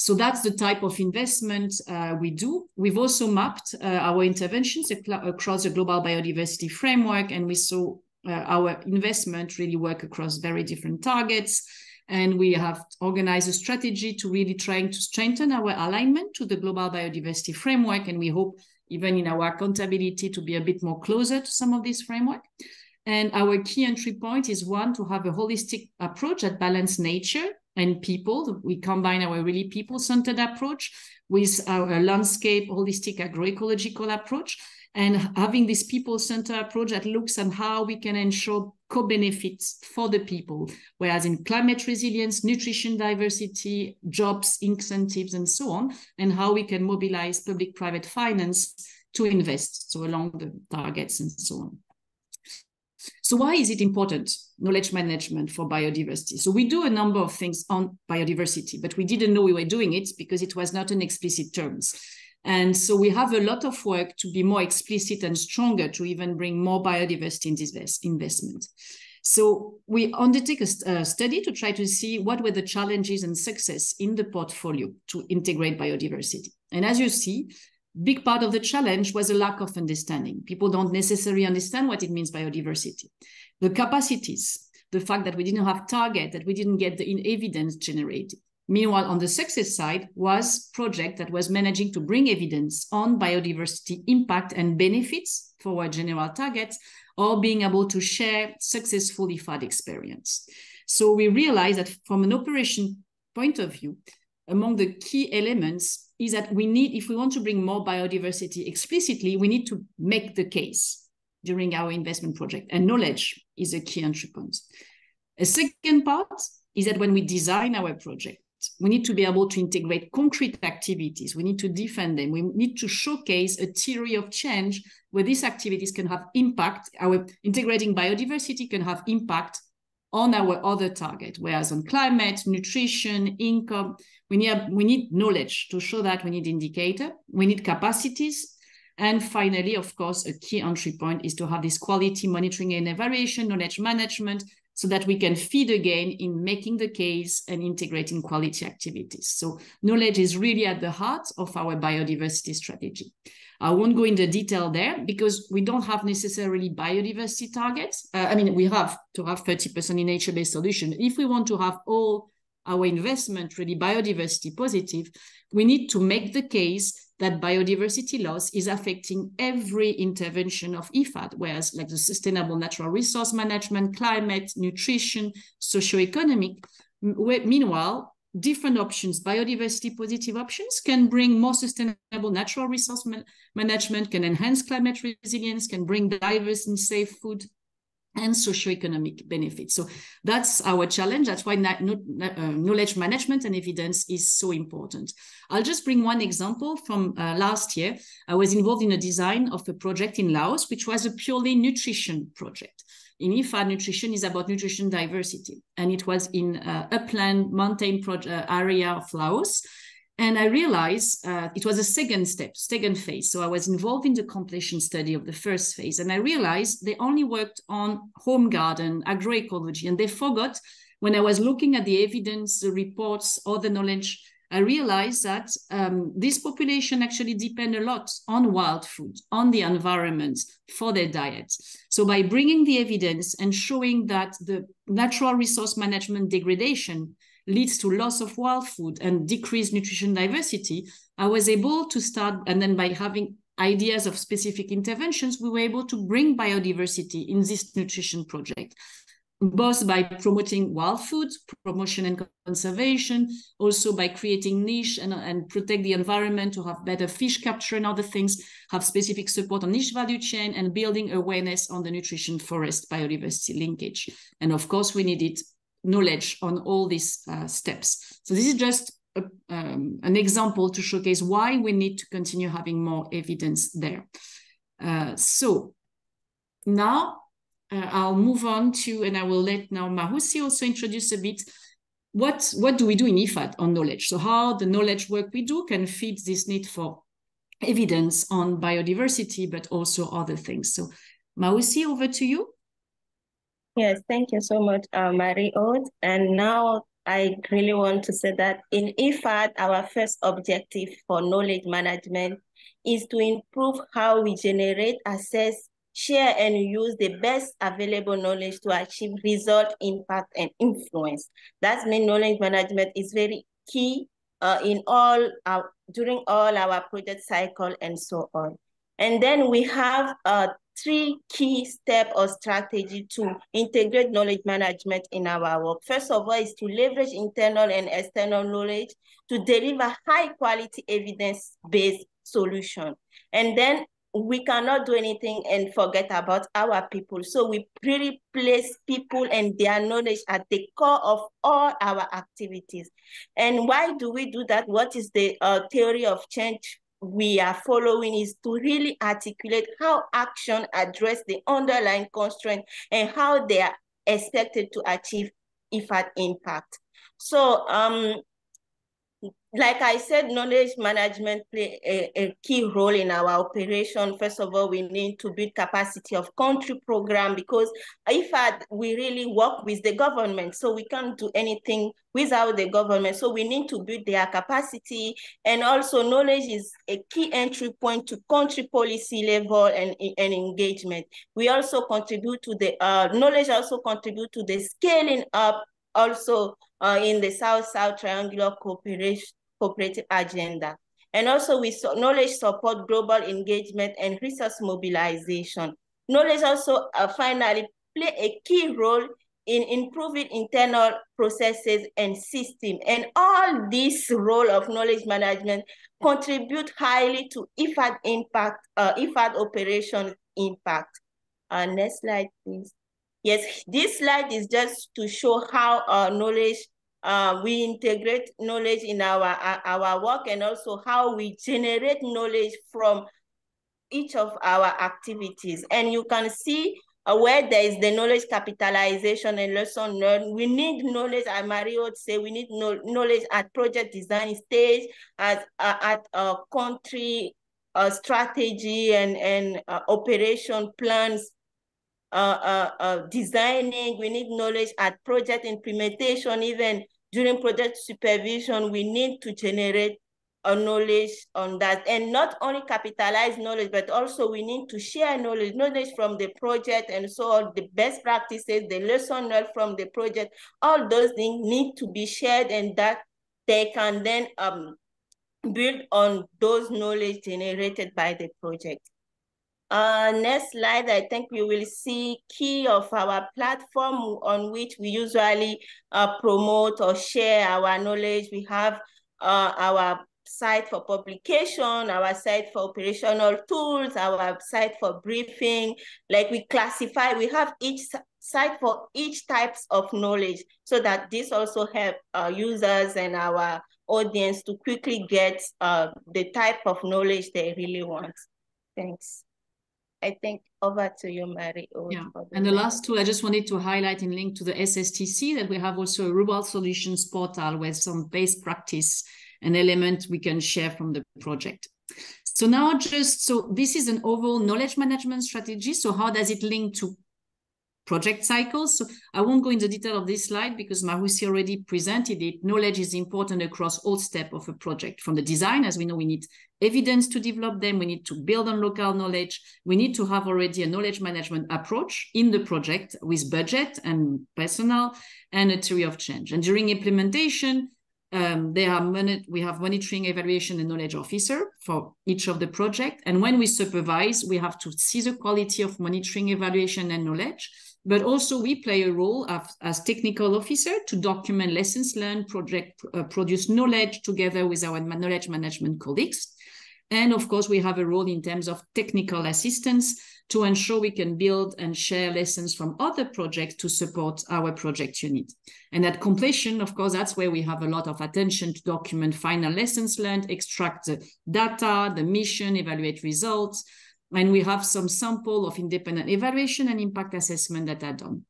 Speaker 6: So that's the type of investment uh, we do. We've also mapped uh, our interventions across the global biodiversity framework, and we saw uh, our investment really work across very different targets. And we have organized a strategy to really trying to strengthen our alignment to the global biodiversity framework. And we hope even in our accountability to be a bit more closer to some of this framework. And our key entry point is one, to have a holistic approach that balance nature and people. We combine our really people-centered approach with our landscape holistic agroecological approach and having this people-centered approach that looks at how we can ensure co-benefits for the people, whereas in climate resilience, nutrition diversity, jobs, incentives, and so on, and how we can mobilize public-private finance to invest, so along the targets and so on. So why is it important, knowledge management for biodiversity? So we do a number of things on biodiversity, but we didn't know we were doing it because it was not in explicit terms. And so we have a lot of work to be more explicit and stronger to even bring more biodiversity in this investment. So we undertake a, a, study to try to see what were the challenges and success in the portfolio to integrate biodiversity. And as you see, big part of the challenge was a lack of understanding. People don't necessarily understand what it means biodiversity. The capacities, the fact that we didn't have target, that we didn't get the evidence generated. Meanwhile, on the success side was project that was managing to bring evidence on biodiversity impact and benefits for our general targets, or being able to share successful IFAD experience. So we realized that from an operation point of view, among the key elements is that we need, if we want to bring more biodiversity explicitly, we need to make the case during our investment project, and knowledge is a key entry point. A second part is that when we design our project, we need to be able to integrate concrete activities. We need to defend them. We need to showcase a theory of change where these activities can have impact. Our integrating biodiversity can have impact on our other target, whereas on climate, nutrition, income, we need, we need knowledge to show that we need indicator, we need capacities, and finally, of course, a key entry point is to have this quality monitoring and evaluation, knowledge management, so that we can feed again in making the case and integrating quality activities. So knowledge is really at the heart of our biodiversity strategy. I won't go into detail there because we don't have necessarily biodiversity targets. Uh, I mean, we have to have 30% in nature-based solution. If we want to have all our investment really biodiversity positive, we need to make the case that biodiversity loss is affecting every intervention of IFAD, whereas like the sustainable natural resource management, climate, nutrition, socioeconomic. Meanwhile, different options, biodiversity positive options can bring more sustainable natural resource man management, can enhance climate resilience, can bring diverse and safe food and socioeconomic benefits. So that's our challenge. That's why uh, knowledge management and evidence is so important. I'll just bring one example from uh, last year. I was involved in a design of a project in Laos, which was a purely nutrition project. In IFAD, nutrition is about nutrition diversity. And it was in uh, upland mountain uh, area of Laos. And I realized uh, it was a second step, second phase. So I was involved in the completion study of the first phase. And I realized they only worked on home garden, agroecology, and they forgot when I was looking at the evidence, the reports, all the knowledge, I realized that um, this population actually depend a lot on wild food, on the environment for their diet. So by bringing the evidence and showing that the natural resource management degradation leads to loss of wild food and decreased nutrition diversity, I was able to start, and then by having ideas of specific interventions, we were able to bring biodiversity in this nutrition project, both by promoting wild foods, promotion and conservation, also by creating niche and, and protect the environment to have better fish capture and other things, have specific support on niche value chain and building awareness on the nutrition forest biodiversity linkage. And of course, we needed knowledge on all these uh, steps. So this is just a, um, an example to showcase why we need to continue having more evidence there. Uh, so now uh, I'll move on to, and I will let now Mahoussi also introduce a bit what, what do we do in IFAD on knowledge? So how the knowledge work we do can feed this need for evidence on biodiversity, but also other things. So Mahoussi, over to you.
Speaker 7: Yes, thank you so much, uh, Marie-Aude. And now I really want to say that in IFAD, our first objective for knowledge management is to improve how we generate, assess, share, and use the best available knowledge to achieve result, impact, and influence. That means knowledge management is very key uh, in all our, during all our project cycle and so on. And then we have uh, three key steps or strategy to integrate knowledge management in our work. First of all is to leverage internal and external knowledge to deliver high quality evidence-based solution. And then we cannot do anything and forget about our people. So we really place people and their knowledge at the core of all our activities. And why do we do that? What is the uh, theory of change we are following is to really articulate how action address the underlying constraint and how they are expected to achieve IFAD impact. So um, like I said, knowledge management play a, a, key role in our operation. First of all, we need to build capacity of country program because if we really work with the government, so we can't do anything without the government. So we need to build their capacity. And also knowledge is a key entry point to country policy level and, and engagement. We also contribute to the, uh, knowledge also contribute to the scaling up also uh, in the South-South Triangular cooperative agenda. And also we so knowledge support global engagement and resource mobilization. Knowledge also uh, finally play a key role in improving internal processes and system. And all this role of knowledge management contribute highly to IFAD impact, uh, IFAD operation impact. Uh, next slide, please. Yes, this slide is just to show how uh, knowledge uh, we integrate knowledge in our, our work and also how we generate knowledge from each of our activities. And you can see uh, where there is the knowledge capitalization and lesson learned. We need knowledge, as Marie-Aude would say, we need no, knowledge at project design stage, as uh, at a country uh, strategy and, and uh, operation plans uh, uh, uh, Uh, uh, uh, designing, we need knowledge at project implementation, even during project supervision, we need to generate a knowledge on that and not only capitalize knowledge, but also we need to share knowledge, knowledge from the project and so on. the best practices, the lesson learned from the project, all those things need to be shared and that they can then um, build on those knowledge generated by the project. Uh, next slide, I think you will see key of our platform on which we usually uh, promote or share our knowledge. We have uh, our site for publication, our site for operational tools, our site for briefing, like we classify, we have each site for each types of knowledge so that this also help our users and our audience to quickly get uh, the type of knowledge they really want. Thanks. I think over to you, Mary.
Speaker 6: Yeah, and the last two, I just wanted to highlight and link to the SSTC that we have also a Rural solutions portal with some best practice and element we can share from the project. So now just, so this is an overall knowledge management strategy. So how does it link to project cycles. So I won't go into detail of this slide because Mahoussi already presented it. Knowledge is important across all steps of a project. From the design, as we know, we need evidence to develop them. We need to build on local knowledge. We need to have already a knowledge management approach in the project with budget and personnel and a theory of change. And during implementation, um, they are we have monitoring, evaluation, and knowledge officer for each of the project. And when we supervise, we have to see the quality of monitoring, evaluation, and knowledge but also we play a role of, as technical officer to document lessons learned, project uh, produce knowledge together with our knowledge management colleagues. And of course, we have a role in terms of technical assistance to ensure we can build and share lessons from other projects to support our project unit. And at completion, of course, that's where we have a lot of attention to document final lessons learned, extract the data, the mission, evaluate results, and we have some sample of independent evaluation and impact assessment that are done.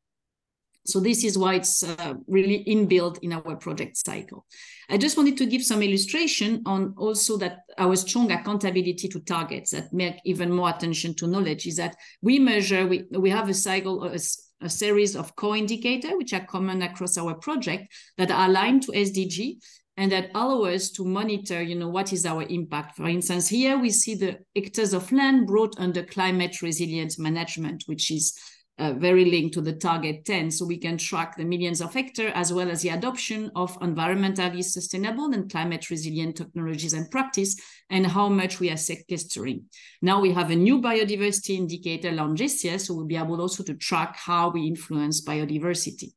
Speaker 6: So this is why it's uh, really inbuilt in our project cycle. I just wanted to give some illustration on also that our strong accountability to targets that make even more attention to knowledge is that we measure, we, we have a cycle, a, a series of core indicators which are common across our project that are aligned to SDG and that allow us to monitor, you know, what is our impact. For instance, here we see the hectares of land brought under climate resilience management, which is uh, very linked to the target 10. So we can track the millions of hectares as well as the adoption of environmentally sustainable and climate resilient technologies and practice and how much we are sequestering. Now we have a new biodiversity indicator year, so we'll be able also to track how we influence biodiversity.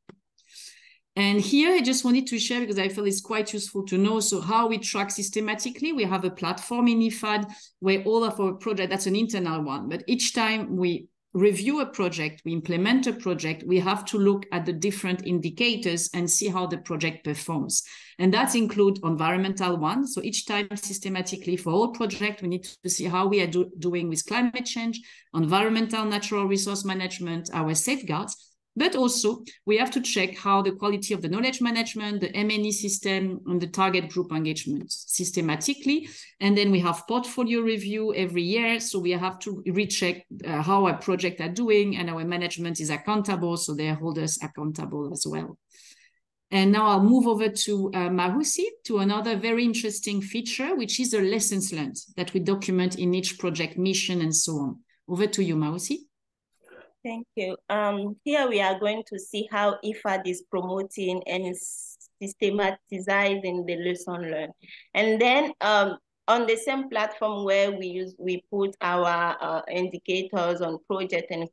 Speaker 6: And here I just wanted to share because I feel it's quite useful to know. So how we track systematically, we have a platform in IFAD where all of our project, that's an internal one, but each time we review a project, we implement a project, we have to look at the different indicators and see how the project performs. And that include environmental one. So each time systematically for all project, we need to see how we are do doing with climate change, environmental natural resource management, our safeguards, but also we have to check how the quality of the knowledge management, the M&E system, and the target group engagement systematically. And then we have portfolio review every year. So we have to recheck uh, how our project are doing and our management is accountable. So they hold us accountable as well. And now I'll move over to uh, Mahoussi to another very interesting feature, which is the lessons learned that we document in each project mission and so on. Over to you, Mahoussi.
Speaker 7: Thank you. Um, here we are going to see how IFAD is promoting and systematizing the lesson learned. And then um, on the same platform where we use, we put our uh, indicators on project and,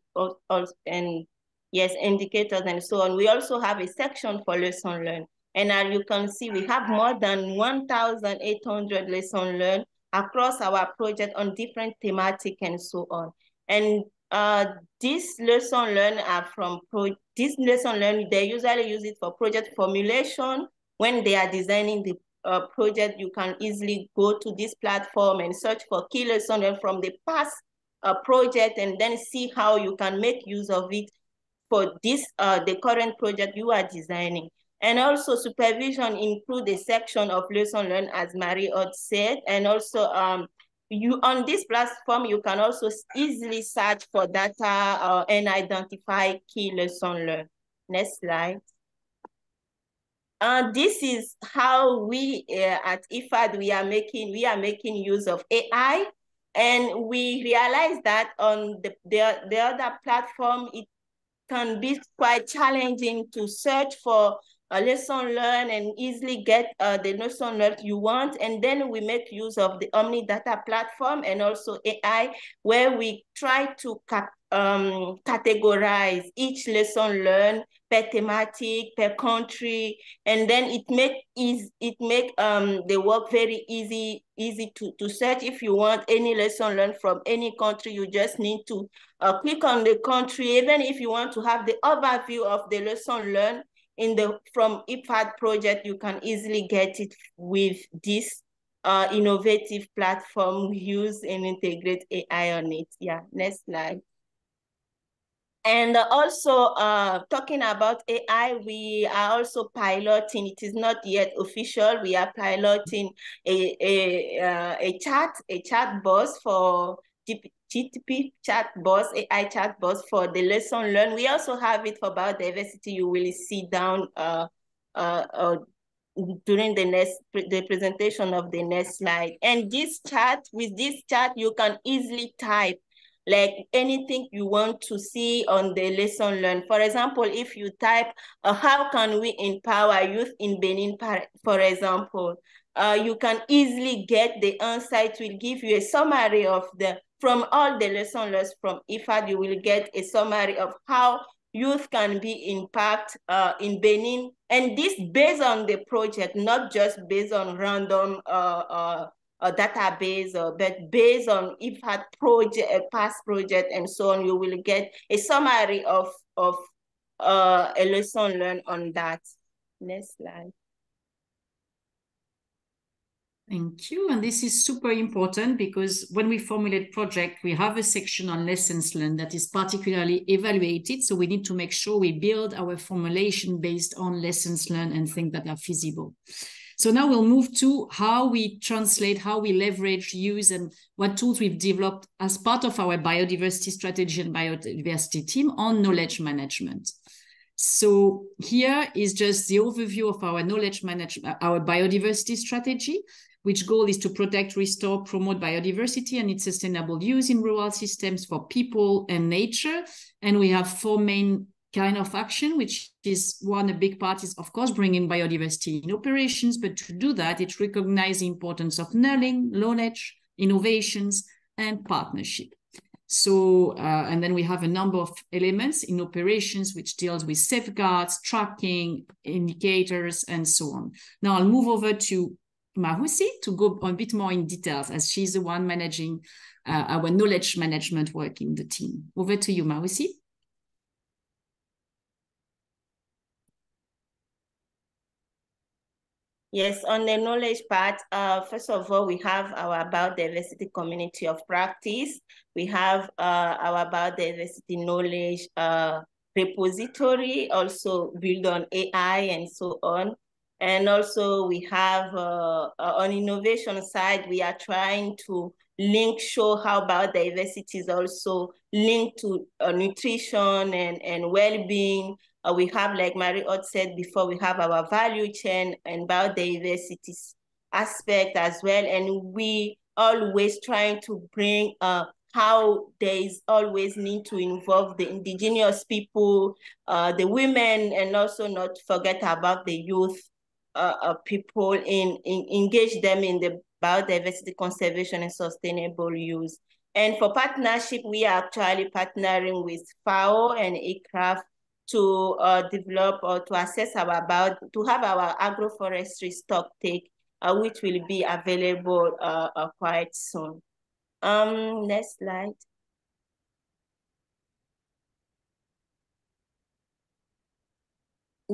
Speaker 7: and yes, indicators and so on. We also have a section for lesson learned. And as you can see, we have more than 1,800 lesson learned across our project on different thematic and so on. And uh, this lesson learned are from pro this lesson learned, they usually use it for project formulation. When they are designing the uh, project, you can easily go to this platform and search for key lesson learned from the past uh, project and then see how you can make use of it for this, uh, the current project you are designing. And also supervision include a section of lesson learned as Marie-Aude said, and also um, you on this platform, you can also easily search for data uh, and identify key lesson learned. Next slide. Uh, this is how we uh, at IFAD, we are making, we are making use of AI. And we realize that on the, the, the other platform, it can be quite challenging to search for a lesson learned and easily get uh, the lesson learned you want. And then we make use of the Omni Data platform and also AI, where we try to cap um, categorize each lesson learned per thematic, per country, and then it make is it make um the work very easy easy to to search. If you want any lesson learned from any country, you just need to uh, click on the country. Even if you want to have the overview of the lesson learned, in the from IFAD project, you can easily get it with this uh, innovative platform, use and integrate AI on it. Yeah, next slide. And also uh, talking about AI, we are also piloting, it is not yet official, we are piloting a, a, uh, a chat, a chat box for GTP chat box, AI chat box for the lesson learned. We also have it for biodiversity. You will see down uh, uh, uh, during the next the presentation of the next slide. And this chat, with this chat, you can easily type like anything you want to see on the lesson learned. For example, if you type, uh, how can we empower youth in Benin, for example, uh, you can easily get the answer. It will give you a summary of the from all the lesson learned from IFAD, you will get a summary of how youth can be impact uh, in Benin. And this based on the project, not just based on random uh, uh, a database, uh, but based on IFAD project, a past project, and so on, you will get a summary of, of uh, a lesson learned on that. Next slide.
Speaker 6: Thank you. And this is super important because when we formulate project, we have a section on lessons learned that is particularly evaluated. So we need to make sure we build our formulation based on lessons learned and things that are feasible. So now we'll move to how we translate, how we leverage, use, and what tools we've developed as part of our biodiversity strategy and biodiversity team on knowledge management. So here is just the overview of our knowledge management, our biodiversity strategy which goal is to protect, restore, promote biodiversity and its sustainable use in rural systems for people and nature. And we have four main kind of action, which is one, a big part is, of course, bringing biodiversity in operations. But to do that, it recognizes the importance of learning, knowledge, innovations, and partnership. So, uh, and then we have a number of elements in operations which deals with safeguards, tracking, indicators, and so on. Now I'll move over to Mahoussi to go a bit more in details as she's the one managing uh, our knowledge management work in the team. Over to you, Mahoussi.
Speaker 7: Yes, on the knowledge part, uh, first of all, we have our biodiversity community of practice. We have uh, our biodiversity knowledge uh, repository, also built on AI and so on. And also we have uh, uh, on innovation side, we are trying to link, show how biodiversity is also linked to uh, nutrition and, and well-being, uh, we have, like Marie-Aude said before, we have our value chain and biodiversity aspect as well. And we always trying to bring uh, how there is always need to involve the indigenous people, uh, the women, and also not forget about the youth uh, uh, people in, in engage them in the biodiversity conservation and sustainable use. And for partnership, we are actually partnering with FAO and ICRAF to uh, develop or to assess our about to have our agroforestry stock take, uh, which will be available uh, uh quite soon. Um, next slide.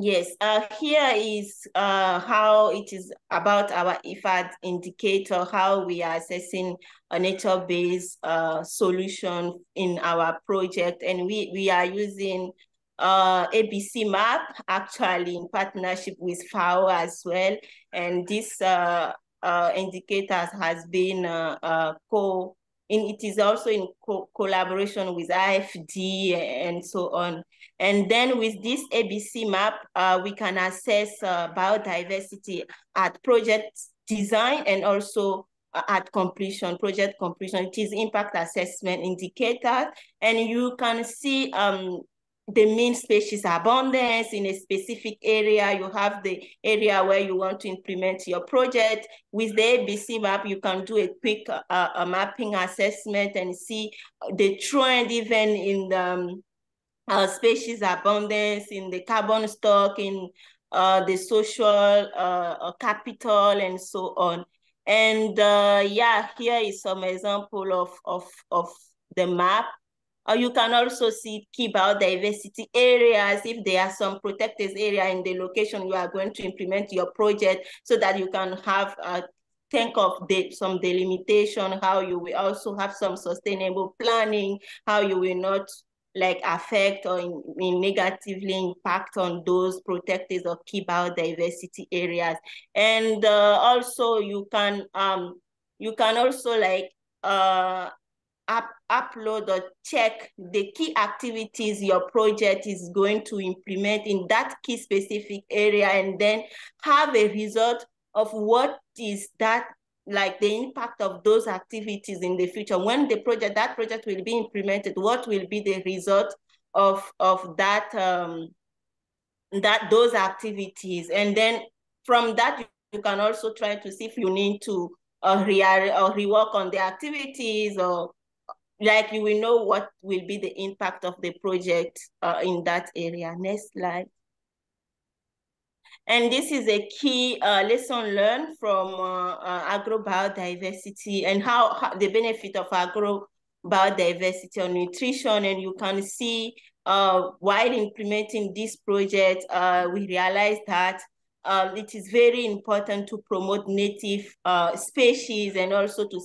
Speaker 7: Yes, uh, here is uh, how it is about our IFAD indicator, how we are assessing a nature-based uh, solution in our project. And we, we are using uh, ABC map, actually in partnership with FAO as well. And this uh, uh, indicator has been co, in, it is also in co collaboration with IFD and so on. And then with this ABC map, uh, we can assess uh, biodiversity at project design and also uh, at completion, project completion. It is impact assessment indicator. And you can see um, the mean species abundance in a specific area. You have the area where you want to implement your project. With the ABC map, you can do a quick uh, a mapping assessment and see the trend even in the um, uh, species abundance, in the carbon stock, in uh, the social uh, capital, and so on. And uh, yeah, here is some example of, of, of the map or you can also see key biodiversity areas if there are some protected area in the location you are going to implement your project so that you can have uh, think of the, some delimitation, how you will also have some sustainable planning, how you will not like affect or in, in negatively impact on those protected or key biodiversity areas. And uh, also you can um you can also like uh up, upload or check the key activities your project is going to implement in that key specific area and then have a result of what is that like the impact of those activities in the future. When the project that project will be implemented what will be the result of of that um that those activities? And then from that you can also try to see if you need to uh, re or rework on the activities or like you will know what will be the impact of the project uh, in that area. Next slide. And this is a key uh, lesson learned from uh, uh, agrobiodiversity and how, how, the benefit of agrobiodiversity on nutrition. And you can see uh, while implementing this project, uh, we realized that um, it is very important to promote native uh, species and also to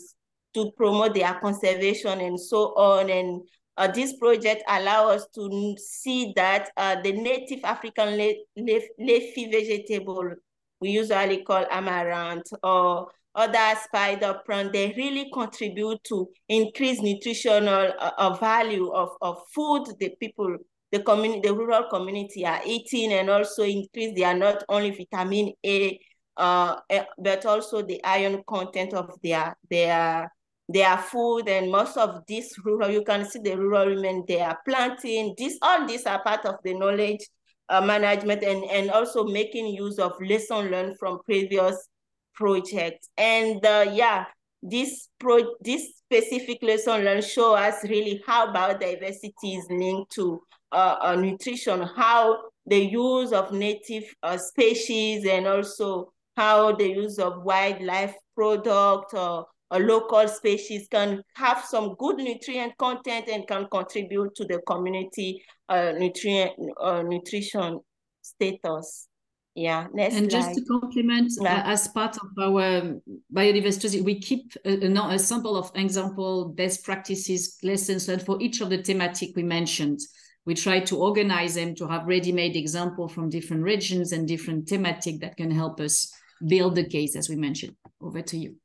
Speaker 7: to promote their conservation and so on. And uh, this project allow us to see that uh, the native African leafy vegetable we usually call amaranth or other spider plant, they really contribute to increase nutritional uh, uh, value of, of food the people, the community, the rural community are eating and also increase their not only vitamin A, uh, eh, but also the iron content of their, their their food and most of this rural, you can see the rural women, they are planting. This, all these are part of the knowledge uh, management and, and also making use of lesson learned from previous projects. And uh, yeah, this pro this specific lesson learned show us really how biodiversity is linked to uh, uh, nutrition, how the use of native uh, species and also how the use of wildlife product or, or local species can have some good nutrient content and can contribute to the community uh, nutrient uh, nutrition status. Yeah, next
Speaker 6: And
Speaker 7: slide.
Speaker 6: just to complement,
Speaker 7: Yeah.
Speaker 6: uh, as part of our biodiversity, we keep a, a, a sample of example, best practices, lessons learned for each of the thematic we mentioned. We try to organize them to have ready-made example from different regions and different thematic that can help us build the case, as we mentioned. Over to you.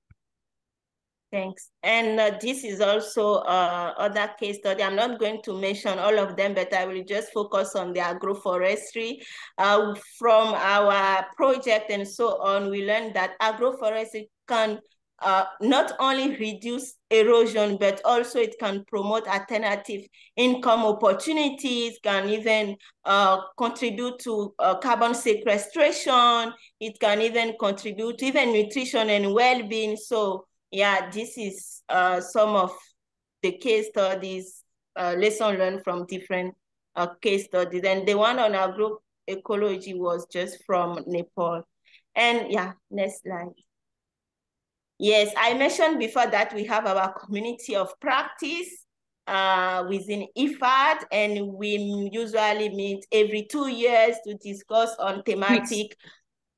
Speaker 7: Thanks. And uh, this is also uh, other case study. I'm not going to mention all of them, but I will just focus on the agroforestry. Uh, from our project and so on, we learned that agroforestry can uh, not only reduce erosion, but also it can promote alternative income opportunities, can even uh, contribute to uh, carbon sequestration. It can even contribute to even nutrition and well-being. So yeah, this is uh, some of the case studies, uh, lesson learned from different uh, case studies. And the one on agroecology was just from Nepal. And yeah, next slide. Yes, I mentioned before that we have our community of practice uh, within IFAD, and we usually meet every two years to discuss on thematic.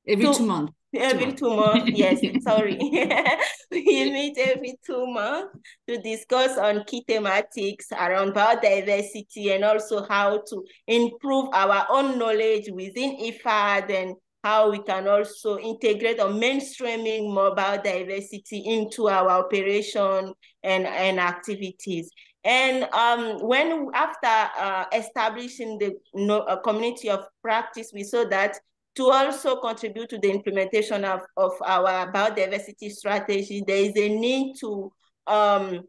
Speaker 6: Every
Speaker 7: two,
Speaker 6: two months.
Speaker 7: Every two months, yes, sorry. we meet every two months to discuss on key thematics around biodiversity and also how to improve our own knowledge within IFAD and how we can also integrate or mainstreaming more biodiversity into our operation and, and activities. And um, when after uh, establishing the you know, community of practice, we saw that to also contribute to the implementation of, of our biodiversity strategy, there is a need to um,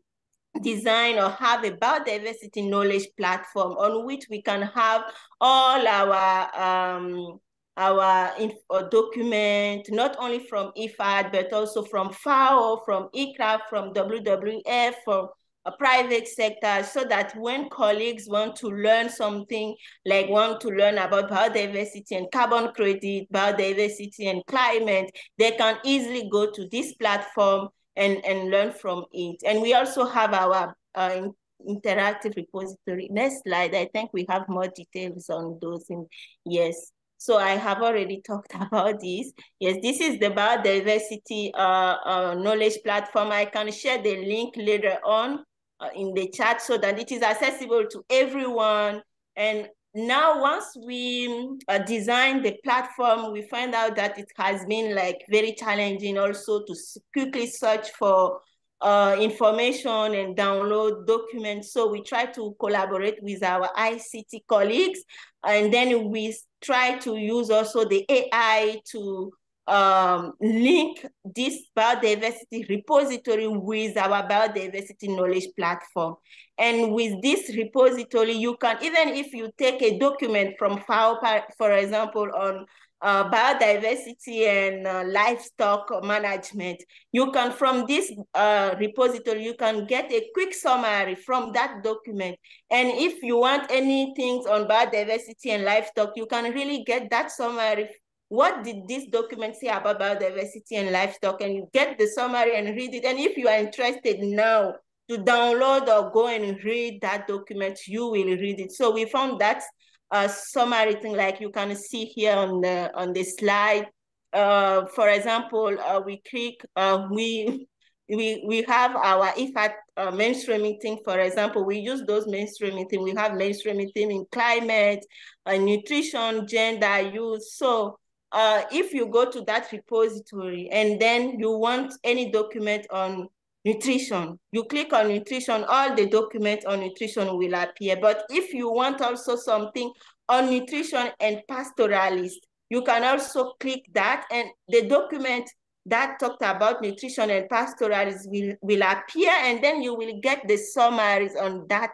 Speaker 7: design or have a biodiversity knowledge platform on which we can have all our um, our info document, not only from IFAD, but also from FAO, from ICRAF, from WWF, from a private sector, so that when colleagues want to learn something, like want to learn about biodiversity and carbon credit, biodiversity and climate, they can easily go to this platform and, and learn from it. And we also have our uh, interactive repository. Next slide, I think we have more details on those. In, yes. So I have already talked about this. Yes, this is the biodiversity uh, uh, knowledge platform. I can share the link later on uh, in the chat so that it is accessible to everyone. And now once we uh, design the platform, we find out that it has been like very challenging also to quickly search for uh, information and download documents. So we try to collaborate with our ICT colleagues, and then we try to use also the AI to um, link this biodiversity repository with our biodiversity knowledge platform. And with this repository, you can, even if you take a document from FAO, for example, on uh, biodiversity and uh, livestock management. You can, from this uh, repository, you can get a quick summary from that document. And if you want anything on biodiversity and livestock, you can really get that summary. What did this document say about biodiversity and livestock? And you get the summary and read it. And if you are interested now to download or go and read that document, you will read it. So we found that uh, summary thing like you can see here on the on the slide. Uh, for example, uh, we click, uh, we we we have our IFAD uh, mainstream meeting, for example, we use those mainstream meeting. We have mainstream meeting in climate, uh, nutrition, gender, youth. So uh, if you go to that repository and then you want any document on nutrition. You click on nutrition, all the documents on nutrition will appear. But if you want also something on nutrition and pastoralist, you can also click that and the document that talked about nutrition and pastoralist will, will appear and then you will get the summaries on that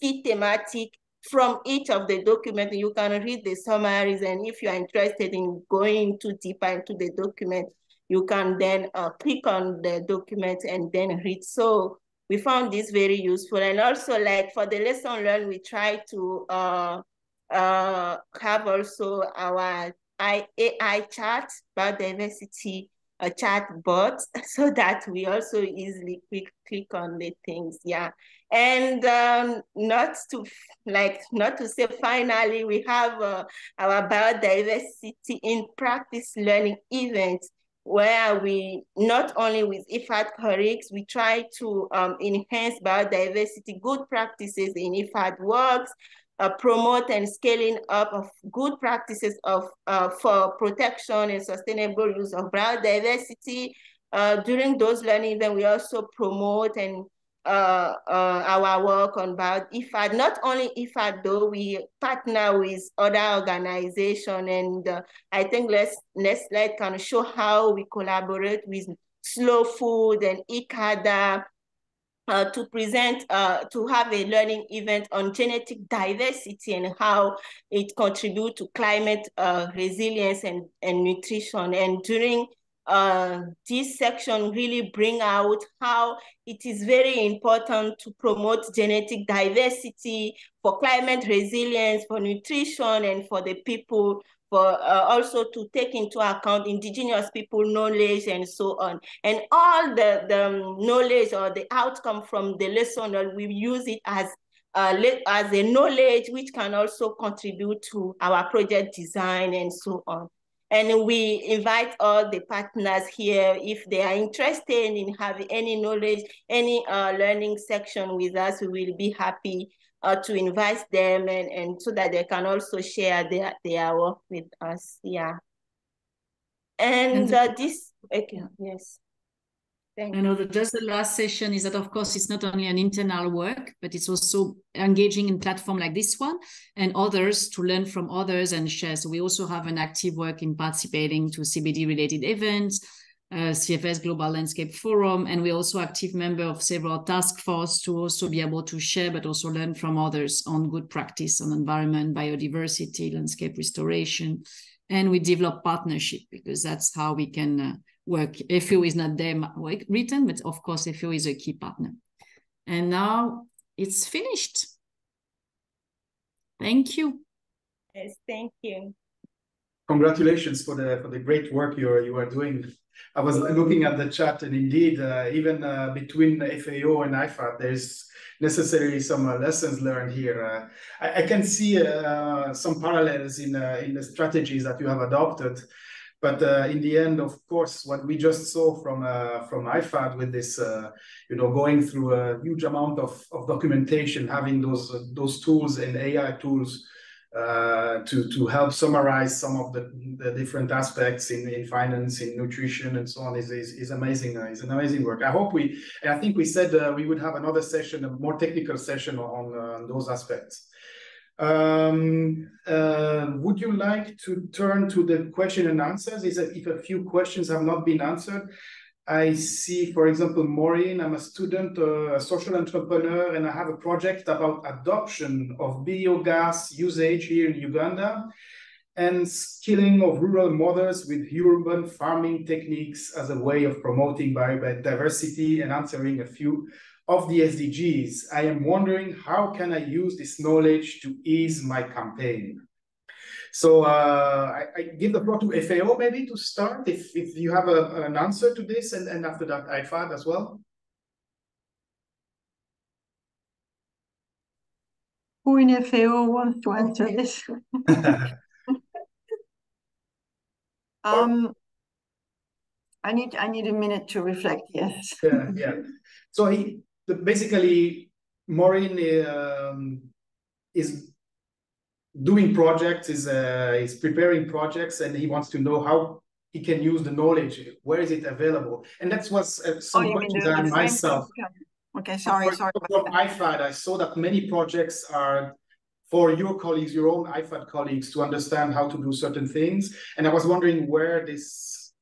Speaker 7: key thematic from each of the documents. You can read the summaries and if you're interested in going too deeper into the document, you can then uh, click on the document and then read. So we found this very useful. And also like for the lesson learned, we try to uh, uh, have also our AI chat biodiversity a chat bot so that we also easily quick click on the things yeah. And um, not to like not to say finally we have uh, our biodiversity in practice learning event where we not only with IFAD colleagues, we try to um, enhance biodiversity good practices in IFAD works, uh, promote and scaling up of good practices of uh, for protection and sustainable use of biodiversity. Uh, during those learning, then we also promote and uh, uh, our work on bio IFAD. Not only IFAD though, we partner with other organizations, and uh, I think let's let's let kind show how we collaborate with Slow Food and ICADA uh, to present, uh, to have a learning event on genetic diversity and how it contributes to climate uh, resilience and, and nutrition. And during uh, this section really bring out how it is very important to promote genetic diversity for climate resilience, for nutrition, and for the people for uh, also to take into account indigenous people knowledge and so on. And all the, the knowledge or the outcome from the lesson, we use it as uh, as a knowledge which can also contribute to our project design and so on. And we invite all the partners here, if they are interested in having any knowledge, any uh, learning section with us, we will be happy uh, to invite them and, and so that they can also share their, their work with us. Yeah. And, and uh, this, okay, yes.
Speaker 6: Thank you. I know that just the last session is that, of course, it's not only an internal work, but it's also engaging in platform like this one and others to learn from others and share. So we also have an active work in participating to CBD related events, uh, CFS Global Landscape Forum, and we're also active member of several task force to also be able to share, but also learn from others on good practice on environment, biodiversity, landscape restoration, and we develop partnership because that's how we can uh, work. FAO is not there written, but of course FAO is a key partner. And now it's finished. Thank you.
Speaker 7: Yes, thank you.
Speaker 1: Congratulations for the for the great work you are you are doing I was looking at the chat, and indeed, uh, even uh, between FAO and IFAD, there's necessarily some uh, lessons learned here. Uh, I, I, can see uh, some parallels in uh, in the strategies that you have adopted, but in the end, of course, what we just saw from from IFAD with this, you know, going through a huge amount of, of documentation, having those those tools and AI tools uh, to to help summarize some of the, the different aspects in, in finance, in nutrition, and so on is is, is amazing. Uh, is an amazing work. I hope we. I think we said uh, we would have another session, a more technical session on, on those aspects. Um, uh, would you like to turn to the question and answers? Is that if a few questions have not been answered, I see, for example, Maureen, I'm a student, uh, a social entrepreneur, and I have a project about adoption of biogas usage here in Uganda and skilling of rural mothers with urban farming techniques as a way of promoting biodiversity and answering a few of the SDGs. I am wondering how can I use this knowledge to ease my campaign? So uh, I, I, give the floor to FAO maybe to start, if, if you have a, an answer to this, and, and after that IFAD as well.
Speaker 2: Who in FAO wants to answer this? um, I need I need a minute to reflect. Yes.
Speaker 1: yeah, yeah. So he basically Maureen um, is doing projects, is uh, is preparing projects, and he wants to know how he can use the knowledge. Where is it available? And that's what uh, some oh, questions I myself.
Speaker 2: Okay, sorry, sorry.
Speaker 1: From IFAD, I saw that many projects are for your colleagues, your own IFAD colleagues, to understand how to do certain things. And I was wondering where this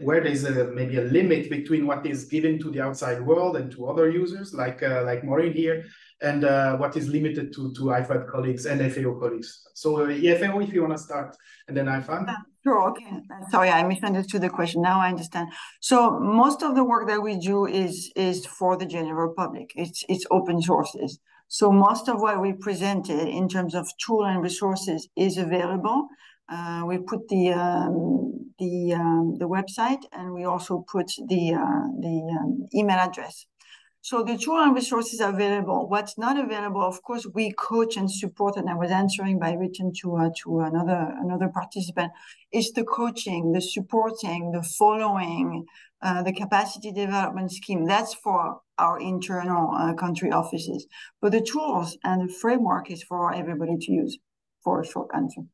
Speaker 1: where there's a maybe a limit between what is given to the outside world and to other users like uh, like Maureen here and uh, what is limited to, to IFAD colleagues and FAO colleagues. So uh, FAO, if you want to start, and then IFAD.
Speaker 2: Uh, sure, okay. Sorry, I misunderstood the question. Now I understand. So most of the work that we do is is for the general public. It's it's open sources. So most of what we presented in terms of tool and resources is available. Uh, we put the um, the um, the website and we also put the uh, the um, email address. So the tool and resources are available. What's not available, of course, we coach and support. And I was answering by written to uh, to another another participant. Is the coaching, the supporting, the following, uh, the capacity development scheme. That's for our internal uh, country offices. But the tools and the framework is for everybody to use. For a short answer.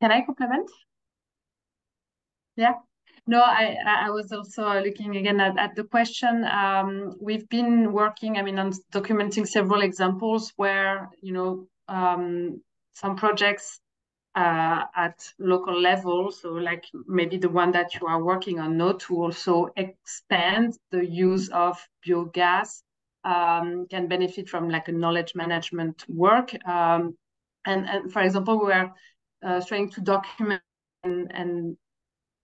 Speaker 4: Can I complement? Yeah. No, I, I was also looking again at, at the question. Um, we've been working, I mean, on documenting several examples where, you know, um, some projects uh, at local level. So like maybe the one that you are working on, no, to also expand the use of biogas um, can benefit from like a knowledge management work. Um, and, and for example, we are uh, trying to document and, and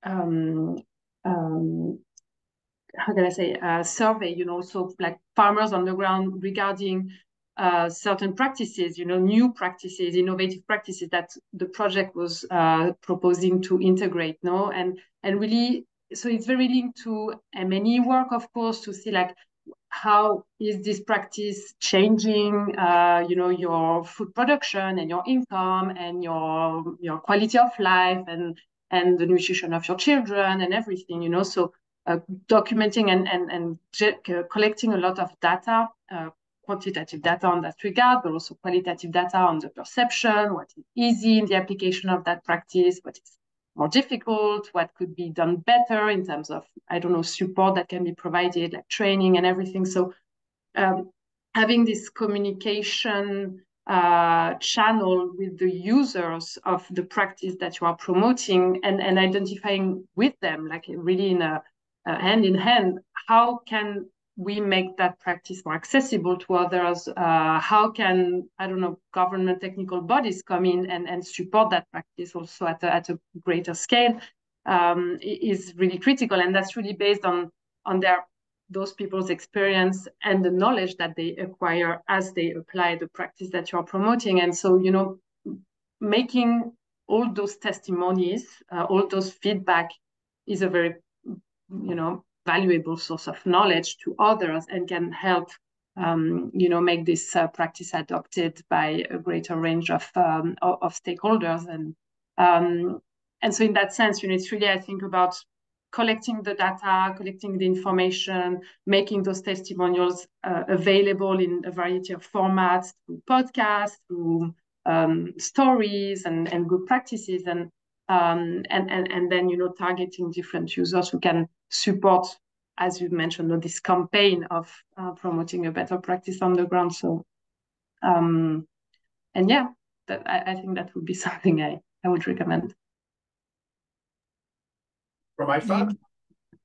Speaker 4: um, um, how can I say, uh, survey, you know, so like farmers on the ground regarding uh, certain practices, you know, new practices, innovative practices that the project was uh, proposing to integrate, no, and and really, so it's very linked to M&E work, of course, to see like how is this practice changing uh, you know your food production and your income and your your quality of life and and the nutrition of your children and everything you know so uh, documenting and and and uh, collecting a lot of data uh, quantitative data on that regard but also qualitative data on the perception what is easy in the application of that practice what is more difficult, what could be done better in terms of, I don't know, support that can be provided, like training and everything. So um, having this communication uh, channel with the users of the practice that you are promoting and, and identifying with them, like really in a, a hand in hand, how can we make that practice more accessible to others? Uh, how can, I don't know, government technical bodies come in and, and support that practice also at a, at a greater scale um, is really critical. And that's really based on, on their those people's experience and the knowledge that they acquire as they apply the practice that you're promoting. And so, you know, making all those testimonies, uh, all those feedback is a very, you know, valuable source of knowledge to others and can help um, you know make this uh, practice adopted by a greater range of um, of, stakeholders and um, and so in that sense you know it's really I think about collecting the data collecting the information making those testimonials uh, available in a variety of formats through podcasts through um, stories and, and good practices and um, and, and, and then, you know, targeting different users who can support, as you mentioned, this campaign of uh, promoting a better practice on the ground. So, um, and yeah, that, I, I think that would be something I, I would recommend.
Speaker 1: From IFAD?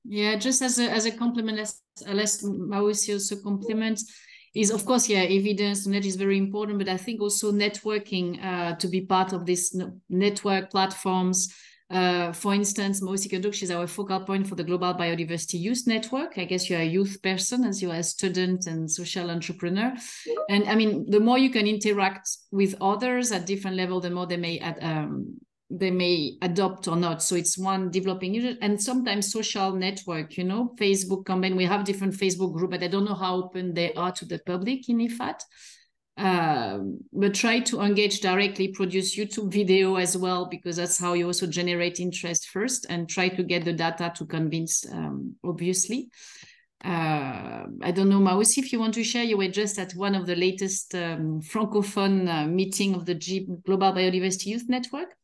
Speaker 6: Yeah, just as a, as a compliment, as, as Mauricio also compliments, is of course yeah evidence knowledge is very important but i think also networking uh, to be part of this network platforms uh, for instance, Mahoussi Assocle, she's our focal point for the Global Biodiversity Youth Network. I guess you're a youth person as you are a student and social entrepreneur. And I mean, the more you can interact with others at different level, the more they may um, they may adopt or not. So it's one developing user and sometimes social network, you know, Facebook campaign. We have different Facebook group, but I don't know how open they are to the public in IFAD. Um, but try to engage directly, produce YouTube video as well, because that's how you also generate interest first and try to get the data to convince, um, obviously. Uh, I don't know, Maus, if you want to share, you were just at one of the latest um, Francophone uh, meeting of the G Global Biodiversity Youth Network.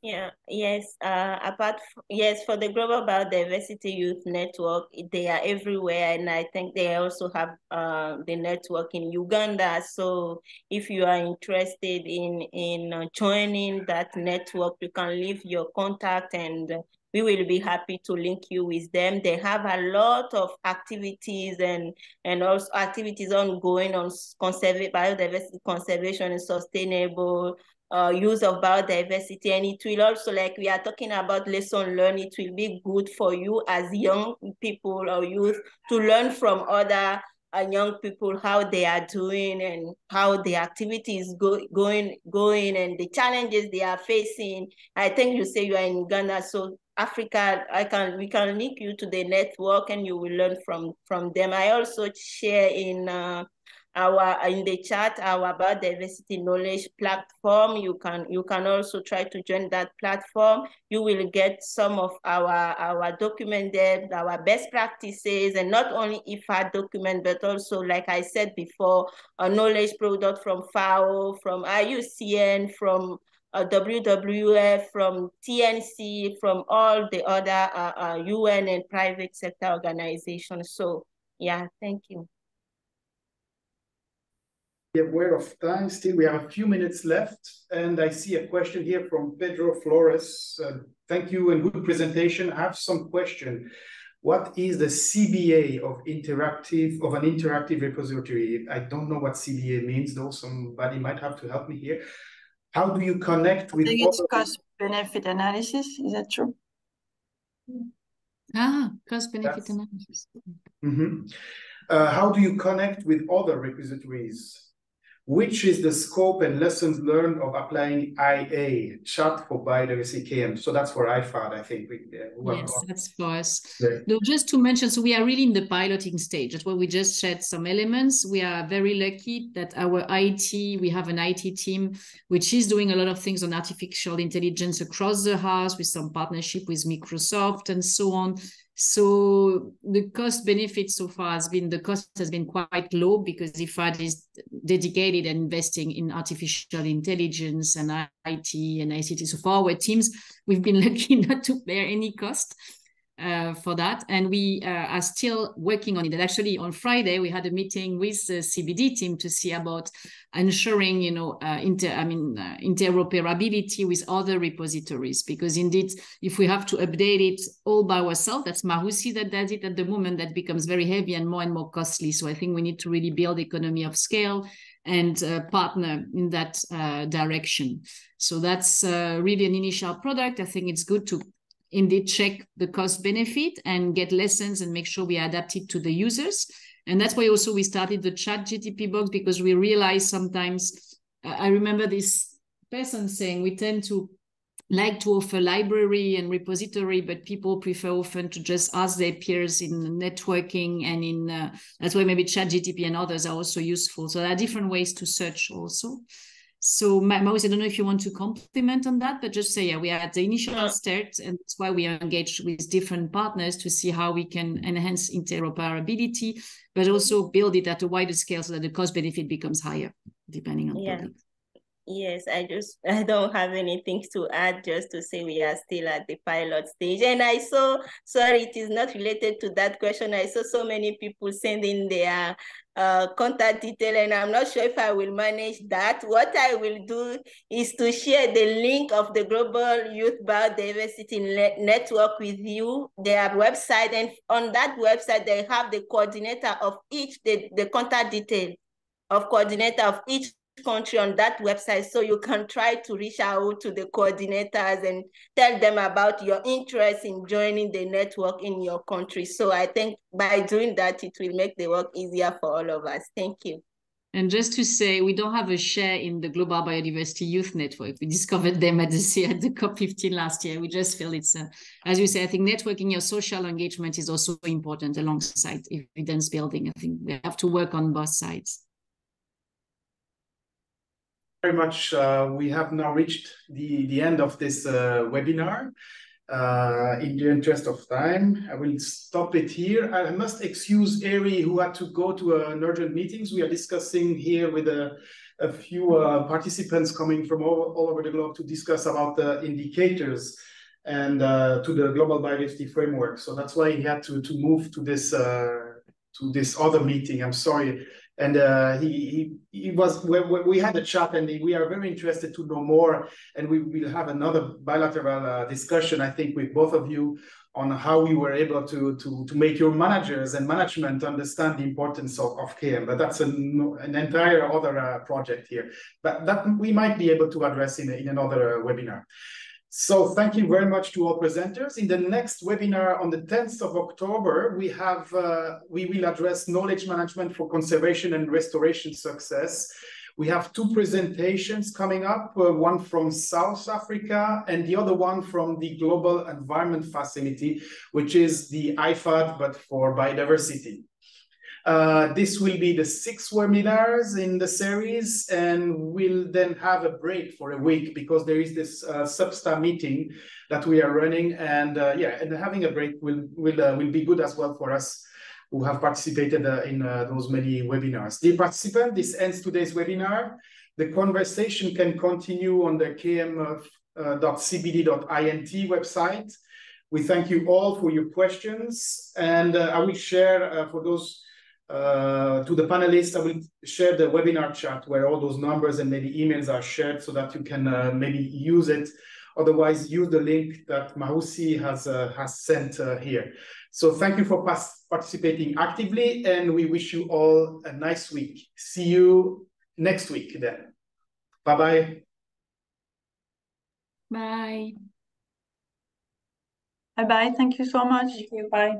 Speaker 7: Yeah, yes. Uh, apart, yes, for the Global Biodiversity Youth Network, they are everywhere, and I think they also have uh, the network in Uganda. So, if you are interested in in uh, joining that network, you can leave your contact, and we will be happy to link you with them. They have a lot of activities and, and also activities ongoing on conserva biodiversity conservation and sustainable uh, use of biodiversity. And it will also, like we are talking about lesson learned, it will be good for you as young people or youth to learn from other uh, young people how they are doing and how the activities go, going going and the challenges they are facing. I think you say you are in Ghana, so Africa, I can we can link you to the network and you will learn from from them. I also share in uh, our in the chat our biodiversity knowledge platform. You can you can also try to join that platform. You will get some of our our document there our best practices and not only IFAD document but also like i said before a knowledge product from FAO from IUCN from uh, WWF, from TNC, from all the other uh, uh, UN and private sector organizations. So yeah, thank you
Speaker 1: aware of time still. We have a few minutes left, and I see a question here from Pedro Flores. Uh, thank you and good presentation. I have some question. What is the CBA of interactive of an interactive repository? I don't know what CBA means, though. Somebody might have to help me here. How do you connect with?
Speaker 2: I think it's cost benefit analysis. Is that true?
Speaker 6: Ah, cost benefit analysis.
Speaker 1: Mm -hmm. uh, how do you connect with other repositories? Which is the scope and lessons learned of applying IA, chat for biodiversity KM. So that's for IFAD, I think. We,
Speaker 6: uh, yes, that's for us. Yeah. No, just to mention, so we are really in the piloting stage. That's why we just shared some elements. We are very lucky that our IT, we have an IT team, which is doing a lot of things on artificial intelligence across the house with some partnership with Microsoft and so on. So the cost benefit so far has been the cost has been quite low because IFAD is dedicated and investing in artificial intelligence and IT and ICT. So for our teams, we've been lucky not to bear any cost uh, for that. And we uh, are still working on it. And actually, on Friday, we had a meeting with the CBD team to see about ensuring, you know, uh, inter, I mean, uh, interoperability with other repositories. Because indeed, if we have to update it all by ourselves, that's Mahoussi that does it at the moment, that becomes very heavy and more and more costly. So I think we need to really build economy of scale and uh, partner in that uh, direction. So that's uh, really an initial product. I think it's good to indeed check the cost benefit and get lessons and make sure we adapt it to the users. And that's why also we started the chat GTP box because we realize sometimes, I remember this person saying we tend to like to offer library and repository, but people prefer often to just ask their peers in networking and in, uh, that's why maybe chat GTP and others are also useful. So there are different ways to search also. So, Maurice, I don't know if you want to compliment on that, but just say, yeah, we are at the initial uh, start, and that's why we are engaged with different partners to see how we can enhance interoperability, but also build it at a wider scale so that the cost benefit becomes higher, depending on yeah.
Speaker 7: Yes, I just I don't have anything to add just to say we are still at the pilot stage. And I saw, sorry, it is not related to that question. I saw so many people sending their uh, contact detail and I'm not sure if I will manage that. What I will do is to share the link of the Global Youth Biodiversity Network with you, their website. And on that website, they have the coordinator of each, the, the contact detail of coordinator of each country on that website so you can try to reach out to the coordinators and tell them about your interest in joining the network in your country. So I think by doing that, it will make the work easier for all of us. Thank you.
Speaker 6: And just to say, we don't have a share in the Global Biodiversity Youth Network. We discovered them at the, at the COP15 last year. We just feel it's, a, as you say, I think networking, your social engagement is also important alongside evidence building. I think we have to work on both sides
Speaker 1: very much. Uh, we have now reached the, the end of this uh, webinar. Uh, in the interest of time, I will stop it here. I must excuse Ari, who had to go to an urgent meetings. We are discussing here with a, a few uh, participants coming from all, all over the globe to discuss about the indicators and uh, to the global biodiversity framework. So that's why he had to, to move to this uh, to this other meeting. I'm sorry and uh, he, he he was we, we had a chat and we are very interested to know more and we will have another bilateral uh, discussion i think with both of you on how we were able to to to make your managers and management understand the importance of, of KM. But that's an, an entire other uh, project here. But that we might be able to address in, in another uh, webinar. So thank you very much to all presenters. In the next webinar on the 10th of October, we have uh, we will address knowledge management for conservation and restoration success. We have two presentations coming up, uh, one from South Africa and the other one from the Global Environment Facility, which is the IFAD, but for biodiversity. Uh, this will be the six webinars in the series, and we'll then have a break for a week because there is this uh, SBSTTA meeting that we are running, and uh, yeah, and having a break will will uh, will be good as well for us who have participated uh, in uh, those many webinars. Dear participant, this ends today's webinar. The conversation can continue on the km.cbd.int website. We thank you all for your questions, and I will share for those uh, to the panelists, I will share the webinar chat where all those numbers and maybe emails are shared so that you can uh, maybe use it. Otherwise, use the link that Mahoussi has uh, has sent uh, here. So thank you for participating actively, and we wish you all a nice week. See you next week then. Bye-bye.
Speaker 6: Bye.
Speaker 2: Bye-bye. Thank you so much.
Speaker 5: Thank you. Bye.